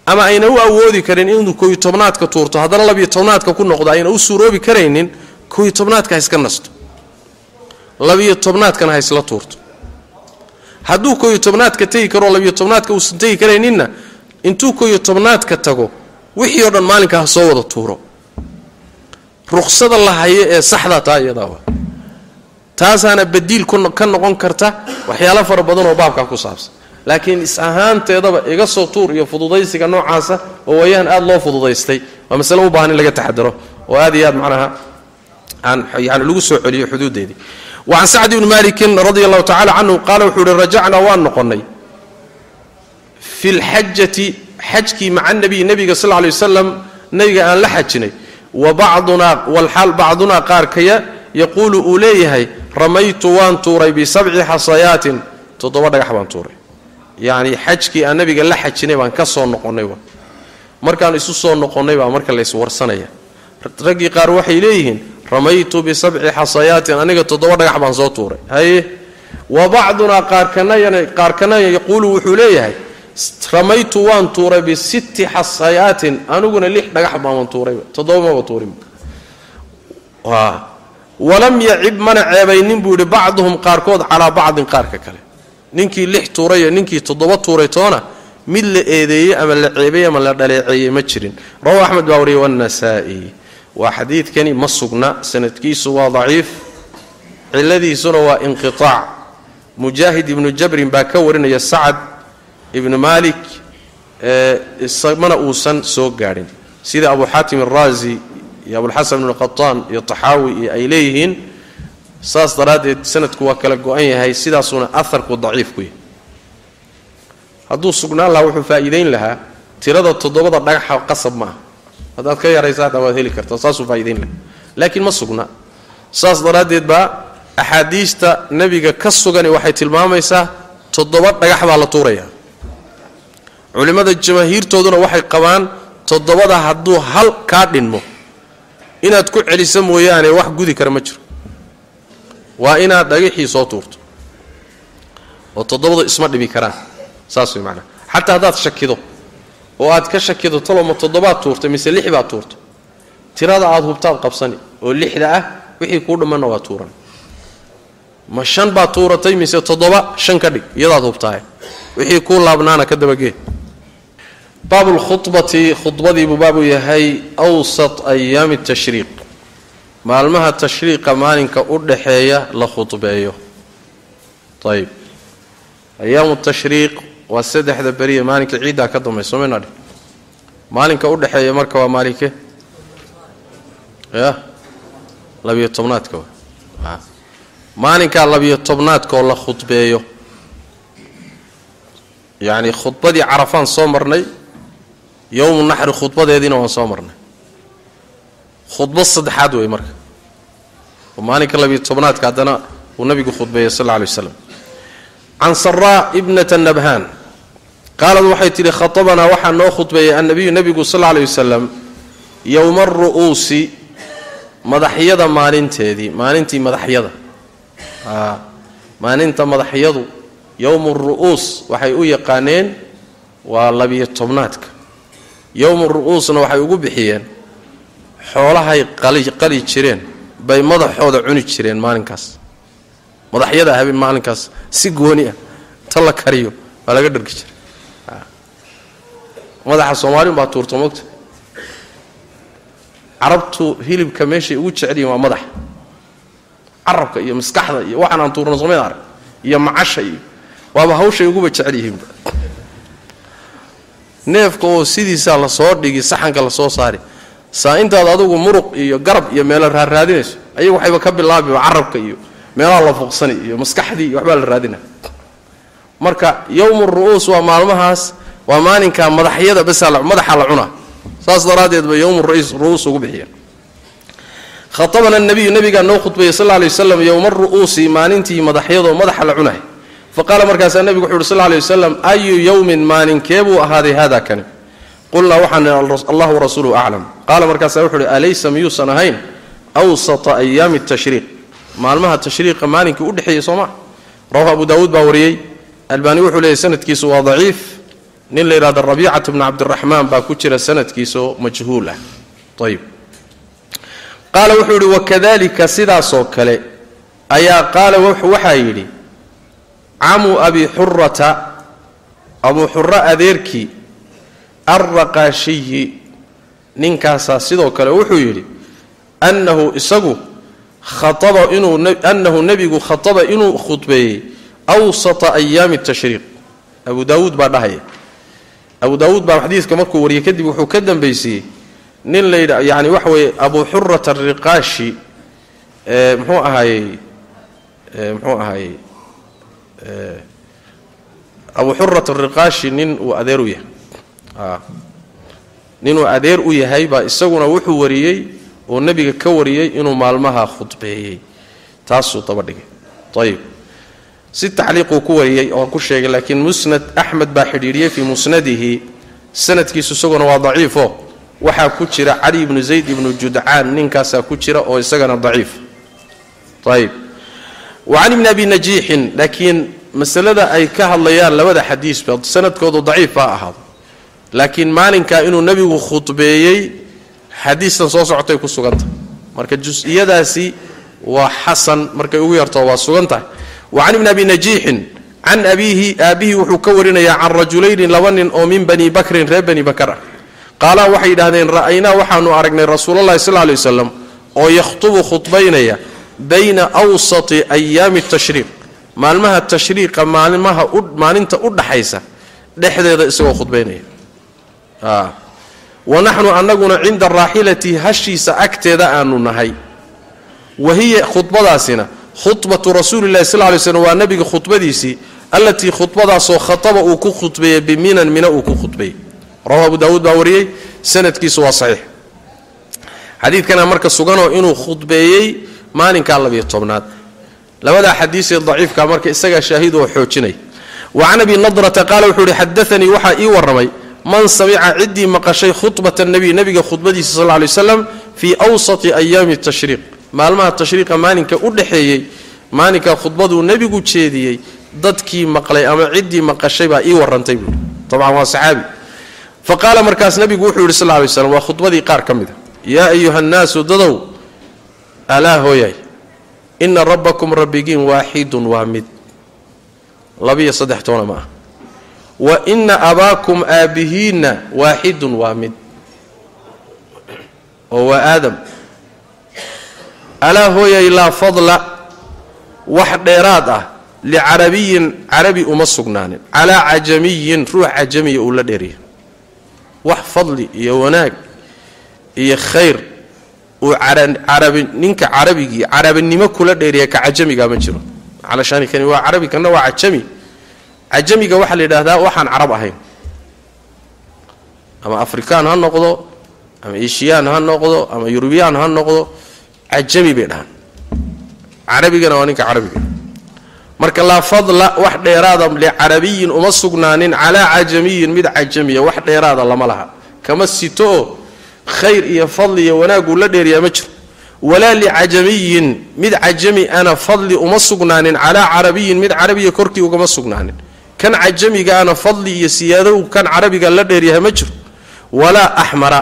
Speaker 2: ama ayna u awoodi karin inuu kow iyo tobnaadka tuurto. Haddana labiyo tobnaadka ku noqdo ayna u suuroobi karaynin kow iyo tobnaadka ha iska nasto. Labiyo tobnaadkana ha isla tuurto. Hadduu kow iyo tobnaadka tegi karoo labiyo tobnaadka uusan tegi karayninna intuu kow iyo tobnaadka tago wixii oo dhan maalinka ha soo wada tuuro. Ruqsada la hayo ee saxda taa iyadaa taasaana badiil ka noqon karta waxyaalo fara badan oo baabkaa ku saabsan laakiin is ahaanteedaba iga soo tuur iyo fududaysiga noocaasa oo wayaan aad loo fududaystay waa masale u baahan in laga taxadaro oo aad iyo aad macnaha aan yani lagu soo celiyo xuduuddeedii wacan sacd ibni malikin radi allahu tacala canhu qaala wuxuu ihi rajacnaa waan noqonnay fi lxajati xajkii maca nabiy nebiga sal lay wasalam nebiga aan la xajinay wa bacdunaa walxaal bacdunaa qaarkaya yaquulu uu leeyahay ramaytu waan tuuray bisabci yacni xajkii aan nabiga la xajinay baan ka soo noqonnay markaan isu soo noqonnay baa marka lays warsanaya raggii qaar waxay leeyihiin ramaytu bisabci xasayaatin aniga toddoba dhagax baan soo tuuray haye wa bacdunaa qaarkanaya yaquulu wuxuu leeyahay ramaytu waan tuuray bisitti xasayaatin aniguna lix dhagax baaman tuurayba toddoba maba tuurin walam yacib mana ceebaynin buu yidhi bacduhum qaarkood calaa bacdin qaarka kale ninkii lix tuuray iyo ninkii toddoba tuuray toona mid la eedeeyey ama la ceebay ama la dhaleeceeyey ma jirin rawahu axmed baa wariyay wannasaa'i waa xadiidkani ma sugna sanadkiisu waa daciif ciladiisuna waa inqiaac mujaahid ibnu jabrin baa ka warinaya sacad ibnu malik mana uusan soo gaadhin sida abu xaatim araazi iyo abulxasan ibnu qataan iyo taxaawi iyo ay leeyihiin saas daraaddeed sanadku waa kala go-an yahay sidaasuuna aharku daciif ku yahay. Hadduu sugnaan lahaa wuxuu faa'iidayn lahaa tirada toddobada dhagaxa qasab ma aha haddaad ka yaraysa hadda waad heli kartaa saasuu faa'idayn lahaa. Laakiin ma sugna. Saas daraaddeed baa axaadiista nebiga ka sugani waxay tilmaamaysaa toddoba dhagax baa la tuurayaa culimmada jamaahiirtooduna waxay qabaan toddobada hadduu hal kaa dhinmo. Inaad ku celiso mooyaane wax gudi kara ma jiro waa inaad dhagaxii soo tuurto. Oo toddobadu isma dhimi karaan. Saas way macnaa. Xataa haddaad shakido oo aad ka shakido taloma toddobaad tuurtay mise lix baad tuurto tirada aad hubtaad qabsani oo lixda ah wixii kuu dhammanna waa tuuran. Ma shan baad tuuratay mise toddoba shan ka dhig iyadaad hubtahay. Wixii kuu laabnaana ka dabagee baabu lkhubati khudbadiibuu baabu yahay awsat ayaami tashriiq maalmaha tashriiqa maalinka u dhaxeeya la khudbeeyo ayib ayaamu tashriiq waa saddexda beriye maalinka ciiddaa ka dambayso maynadhi maalinka u dhexeeya marka waa maalinke ya labiyo tobnaadka wa maalinkaa labiyo tobnaadkaoo la khudbeeyo yacni khudbadii carafaan soo marnay yowmu naxri khudbadeediina waan soo marnay khudbad saddexaad wey marka. Oo maalinka labiyo tobnaadka haddana uu nabigu khudbeeyey sal alla alay waslam can saraa ibnata nabhaan. Qaalad waxay tidhi khatabanaa waxaa noo khudbeeyey annabiyu nebigu sal alla lay wasalam yowma aru'uusi madaxyada maalinteedii maalintii madaxyada. Maalinta madaxyadu yowmu ru'uus waxay u yaqaaneen waa labiyo tobnaadka. Yowmu ru'uusna waxay ugu bixiyeen xoolahay qali jireen bay madaxooda cuni jireen maalinkaas. Madaxyada habeen maalinkaas si gooni ah ta la kariyo waa laga dhargi jiray. Madaxa soomaalin baa tuurta mogta carabtu hilibka meeshay ugu jecelyihin waa madaxa carabka iyo maskaxda iyo waxaan aan tuurno somayd arag iyo macasha iyo waaba hawshay uguba jecel yihiinba neefka oo sidiisaa la soo dhigi saxanka la soo saari saa intaad adugu muruq iyo garab iyo meelo raarraadinayso ayagu waxayba ka bilaabiba carabka iyo meelaha la fuuqsani iyo maskaxdii iyo waxbaa la raadina marka yowmu ru'uus waa maalmahaas waa maalinka madaxyada basaa madaxa la cunaa. Saas daraaddeed ba yowmu ru'uus ugu bixiya khatabana nabiyu nabigaa noo khudbayay sal lay waslam yowma ru'uusi maalintii madaxyadoo madaxa la cunay fa qaala markaasaa nebigu wuxu uhi sal lay wasalam ayu yowmin maalinkee buu ahaaday hada kani قل له وحنا الله ورسوله أعلم. قال مركز سيوحل أليس ميو سنهين أوسط أيام التشريق. ما المها التشريق ما لنك أدحي صمع روح أبو داود باوريي. الباني وحل سنة كيسو ضعيف نين ليلة الربيعة بن عبد الرحمن با باكوتر سنة كيسو مجهولة. طيب. قال وحل وكذلك سيدا صوكالي أيا قال وح وحايلي. عمو أبي حرة أبو حرة أذيركي. Alraqaashiyi ninkaasaa sidoo kale wuxuu yidhi annahu isagu khaaba inuu annahu nebigu khataba inuu khudbeeyey awsata ayaami tashriiq abu daawuud baa dhahaya abu daawuud baa xadiidka markuu wariyey kadib wuxuu ka dambaysiiyey nin la yidha yani waxa weeye abu xurat ariqaashi muxuu ahaayey muxuu ahaayey abu xurat ariqaashi nin uu adeer u yahay ninuu adeer u yahay baa isaguna wuxuu wariyey oo nebiga ka wariyey inuu maalmaha khudbeeyey. Taasuu daba dhigay. Ayib si tacliiquu ku wariyey oan ku sheegay laakiin musnad axmed baa xidhiidhiyey fii musnadihi. Sanadkiisu isaguna waa daciifo. Waxaa ku jira cali ibnu zayd ibnu judcaan ninkaasaa ku jira oo isagana daciif. Ayib wa ibni abi najiixin laakiin masalada ay ka hadlayaan labada xadiisba sanadkoodu daciif baa ahaado laakiin maalinkaa inuu nebigu khudbeeyey xadiistan soo socotay ku sugantah marka jus-iyadaasi waa xasan markay ugu yartoo waa sugan tahay wa can ibni abi najiixin can abiihi aabbihi wuxuu ka warinayaa can rajulayni laba nin oo min bani bakrin reer bani bakar ah qaalaa waxay yidhahdeen ra'aynaa waxaanu aragnay rasuulalahi sal lay waslam oo yakhtubu khudbaynaya bayna awsati ayaami tashriiq maalmaha tashriiqa maalmaha maalinta u dhaxaysa dhexdeeda isagoo khudbaynaya annaguna cinda raaxilati hashiisa agteeda aanu nahay wa hiya khudbadaasina khudbatu rasuulilahi sal lay slm waa nabiga khudbadiisii allatii khudbadaasoo khataba uu ku khudbeeyey biminan mina uu ku khudbeeyey rawahu abu daawuud baa wariyey sanadkiisu waa saxiix xadiidkana marka suganoo inuu khudbeeyey maalinkaa labiyo tobnaad labadaa xadiisee daciifka marka isagaa shaahid oo xoojinay wa can abi nadrata qaala wuxuu ihi xadaanii waxaa ii warramay ciddii maqashay khudbata nabiy nebiga khudbadiisa sal lay waslam fii awsati ayaami tashriiq maalmaha tashriiqa maalinka u dhexeeyey maalinka khudbaduu nebigu jeediyey dadkii maqlay ama ciddii maqashay baa ii warrantay buui tabcan waa saxaabi fa qaala markaas nebigu wuxuu yidhi sal lay slam waa khudbadii qaar ka mida yaa ayuha nnaasu dadow alaa hooyay ina rabbakum rabbigiin waaxidun waa mid labiyo saddex toona ma ah wa ina abaakum aabbihiinna waaxidun waa mid. Oo waa aadam. Alaa hooyay laa fadla wax dheeraad ah licarabiyin carabi uma sugnaanin. Calaa cajamiyin ruux cajamiya uu la dheeriya wax fadli iyo wanaag iyo khayr uu carabi ninka carabigii carabinimo kula dheeriya ka cajamiga ma jiro. Calashaani kani waa carabi kana waa cajami cajamiga waxaa la yidhaahdaa waxaan carab ahayn. Ama afrikaan ha noqdo ama eshiyaan ha noqdo ama yurubiyaan ha noqdo cajami bay dhahaan. Carabigana waa ninka carabiga. Marka laa fadla wax dheeraada licarabiyin uma sugnaanin calaa cajamiyin mid cajamiya wax dheeraada lama laha. Kama sito oo khayr iyo fadli iyo wanaaguu la dheeriyaa ma jiro. Walaa licajamiyin mid cajami ana fadli uma sugnaanin calaa carabiyin mid carabiya korkii ugama sugnaanin kan cajamigaana fadli iyo siyaado kan carabiga la dheeryahay ma jiro walaa axmara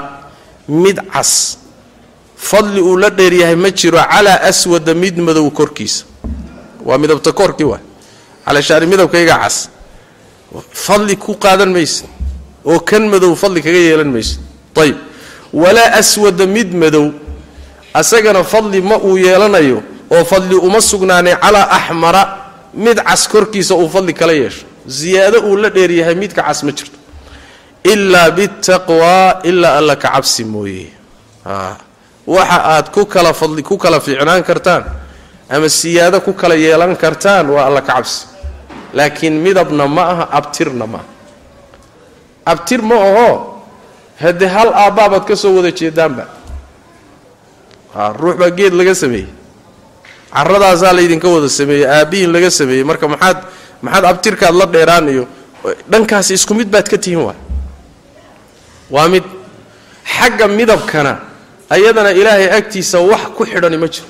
Speaker 2: mid cas. Fadli uu la dheeryahay ma jiro calaa aswada mid madow korkiisa. Waa midabta koorkii waa calashaani midabkayga cas. Fadli ku qaadan maysid. Oo kan madow fadli kaga yeelan maysid. Ayib walaa aswada mid madow. Asagana fadli ma uu yeelanayo oo fadli uma sugnaanay calaa axmara mid cas korkiisa uu fadli kala yeesho ziyaado uu la dheeryahay midka cas ma jirto. Ilaa bitaqwaa ilaa alla ka cabsi mooye. Waxa aad ku kala fadli ku kala fiicnaan kartaan ama siyaado ku kala yeelan kartaan waa alla ka cabsi. Laakiin midabna ma aha abtirna ma aha. Abtir ma aho haddee hal aabbaabaad ka soo wada jeedaanba. Ruux baa geed laga sameeyey. Caradaasaa laydinka wada sameeyey aabbihiin laga sameeyey. Marka maxaad maxaad abtirkaad la dheeraan iyo dhankaasi isku mid baad ka tihiin waa waa mid xagga midabkana ayadana ilaahay agtiisa wax ku xidhani ma jiro.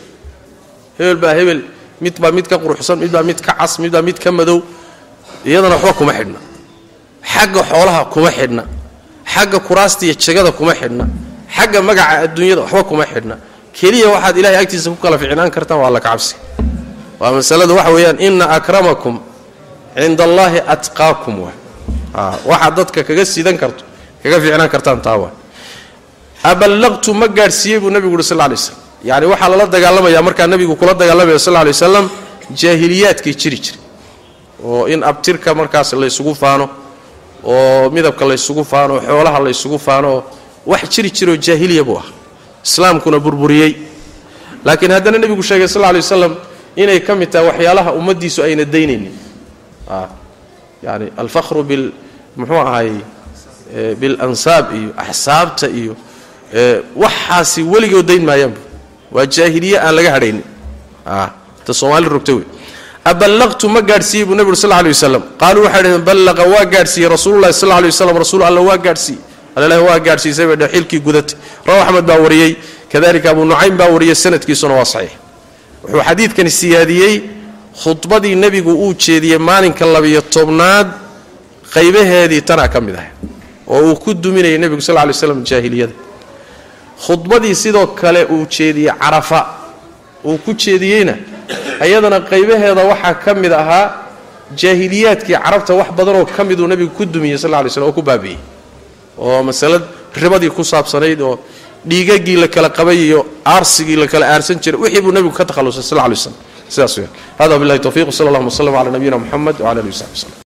Speaker 2: Hebel baa hebel mid baa mid ka quruxsan mid baa mid ka cas mid baa mid ka madow iyadana waxba kuma xidhna. Xagga xoolaha kuma xidhna. Xagga kuraasta iyo jegada kuma xidhna. Xagga magaca adduunyada waxba kuma xidhna. Keliya waxaad ilahay agtiisa ku kala ficnaan kartaan waa alla ka cabsi. Waa masalada waxa weeyaan ina akramakum cinda allaahi atqaakum wa waxaad dadka kaga sidan karto kaga ficnaan kartaan taa waa aballaqtu ma gaadhsiiyey buu nebigu uhi sal lay slam yani waxaa lala dagaalamayaa markaa nebigu kula dagaalamaya sal lay wasalam jaahiliyaadkii jiri jiray oo in abtirka markaas laysugu faano oo midabka laysugu faano oo xoolaha laysugu faano oo wax jiri jiroo jaahiliya buu ah islaamkuna burburiyey laakiin haddana nebigu sheegay sal lay wasalam inay ka mid tahay waxyaalaha ummaddiisu ayna daynaynin yani alfahru bil muxuu ahay bilansaab iyo axsaabta iyo waxaasi weligood dayn maayaanbu waa jaahiliye aan laga hadhaynin. Ta soomaali rogta wey. Aballaqtu ma gaadhsiiyey buu nebi ur sal lay wasalam qaaluu waxay dhaheen ballaqa waa gaadhsiiyey rasuululahi sal lay waslam rasuul alla waa gaadhsiiyey. Allh waa gaadhsiisay bay dheh xilkii gudatay. Rawa axmed baa wariyey. Kadalika abu nucaym baa wariyey sanadkiisuna waa saxiix. Wuxuu xadiidkani siyaadiyey khudbadii nebigu uu jeediyey maalinka labiyo tobnaad qaybaheedii tanaa ka mid ahay oo uu ku duminayay nebigu sal lay slam jaahiliyada. Khudbadii sidoo kale uu jeediyey carafa. Uu ku jeediyeyna ayadana qaybaheeda waxaa ka mid ahaa jaahiliyaadkii carabta wax badanoo ka miduu nebigu ku dumiyey sal lay slm oo ku baabi'iyey. Oo masalad ribadii ku saabsanayd oo dhiigagii la kala qabay iyo aarsigii la kala aarsan jiray wixii buu nebigu ka takhalusay sal lay slam سياسيا هذا بالله التوفيق وصلى الله وسلم على نبينا محمد وعلى آله وصحبه وسلم.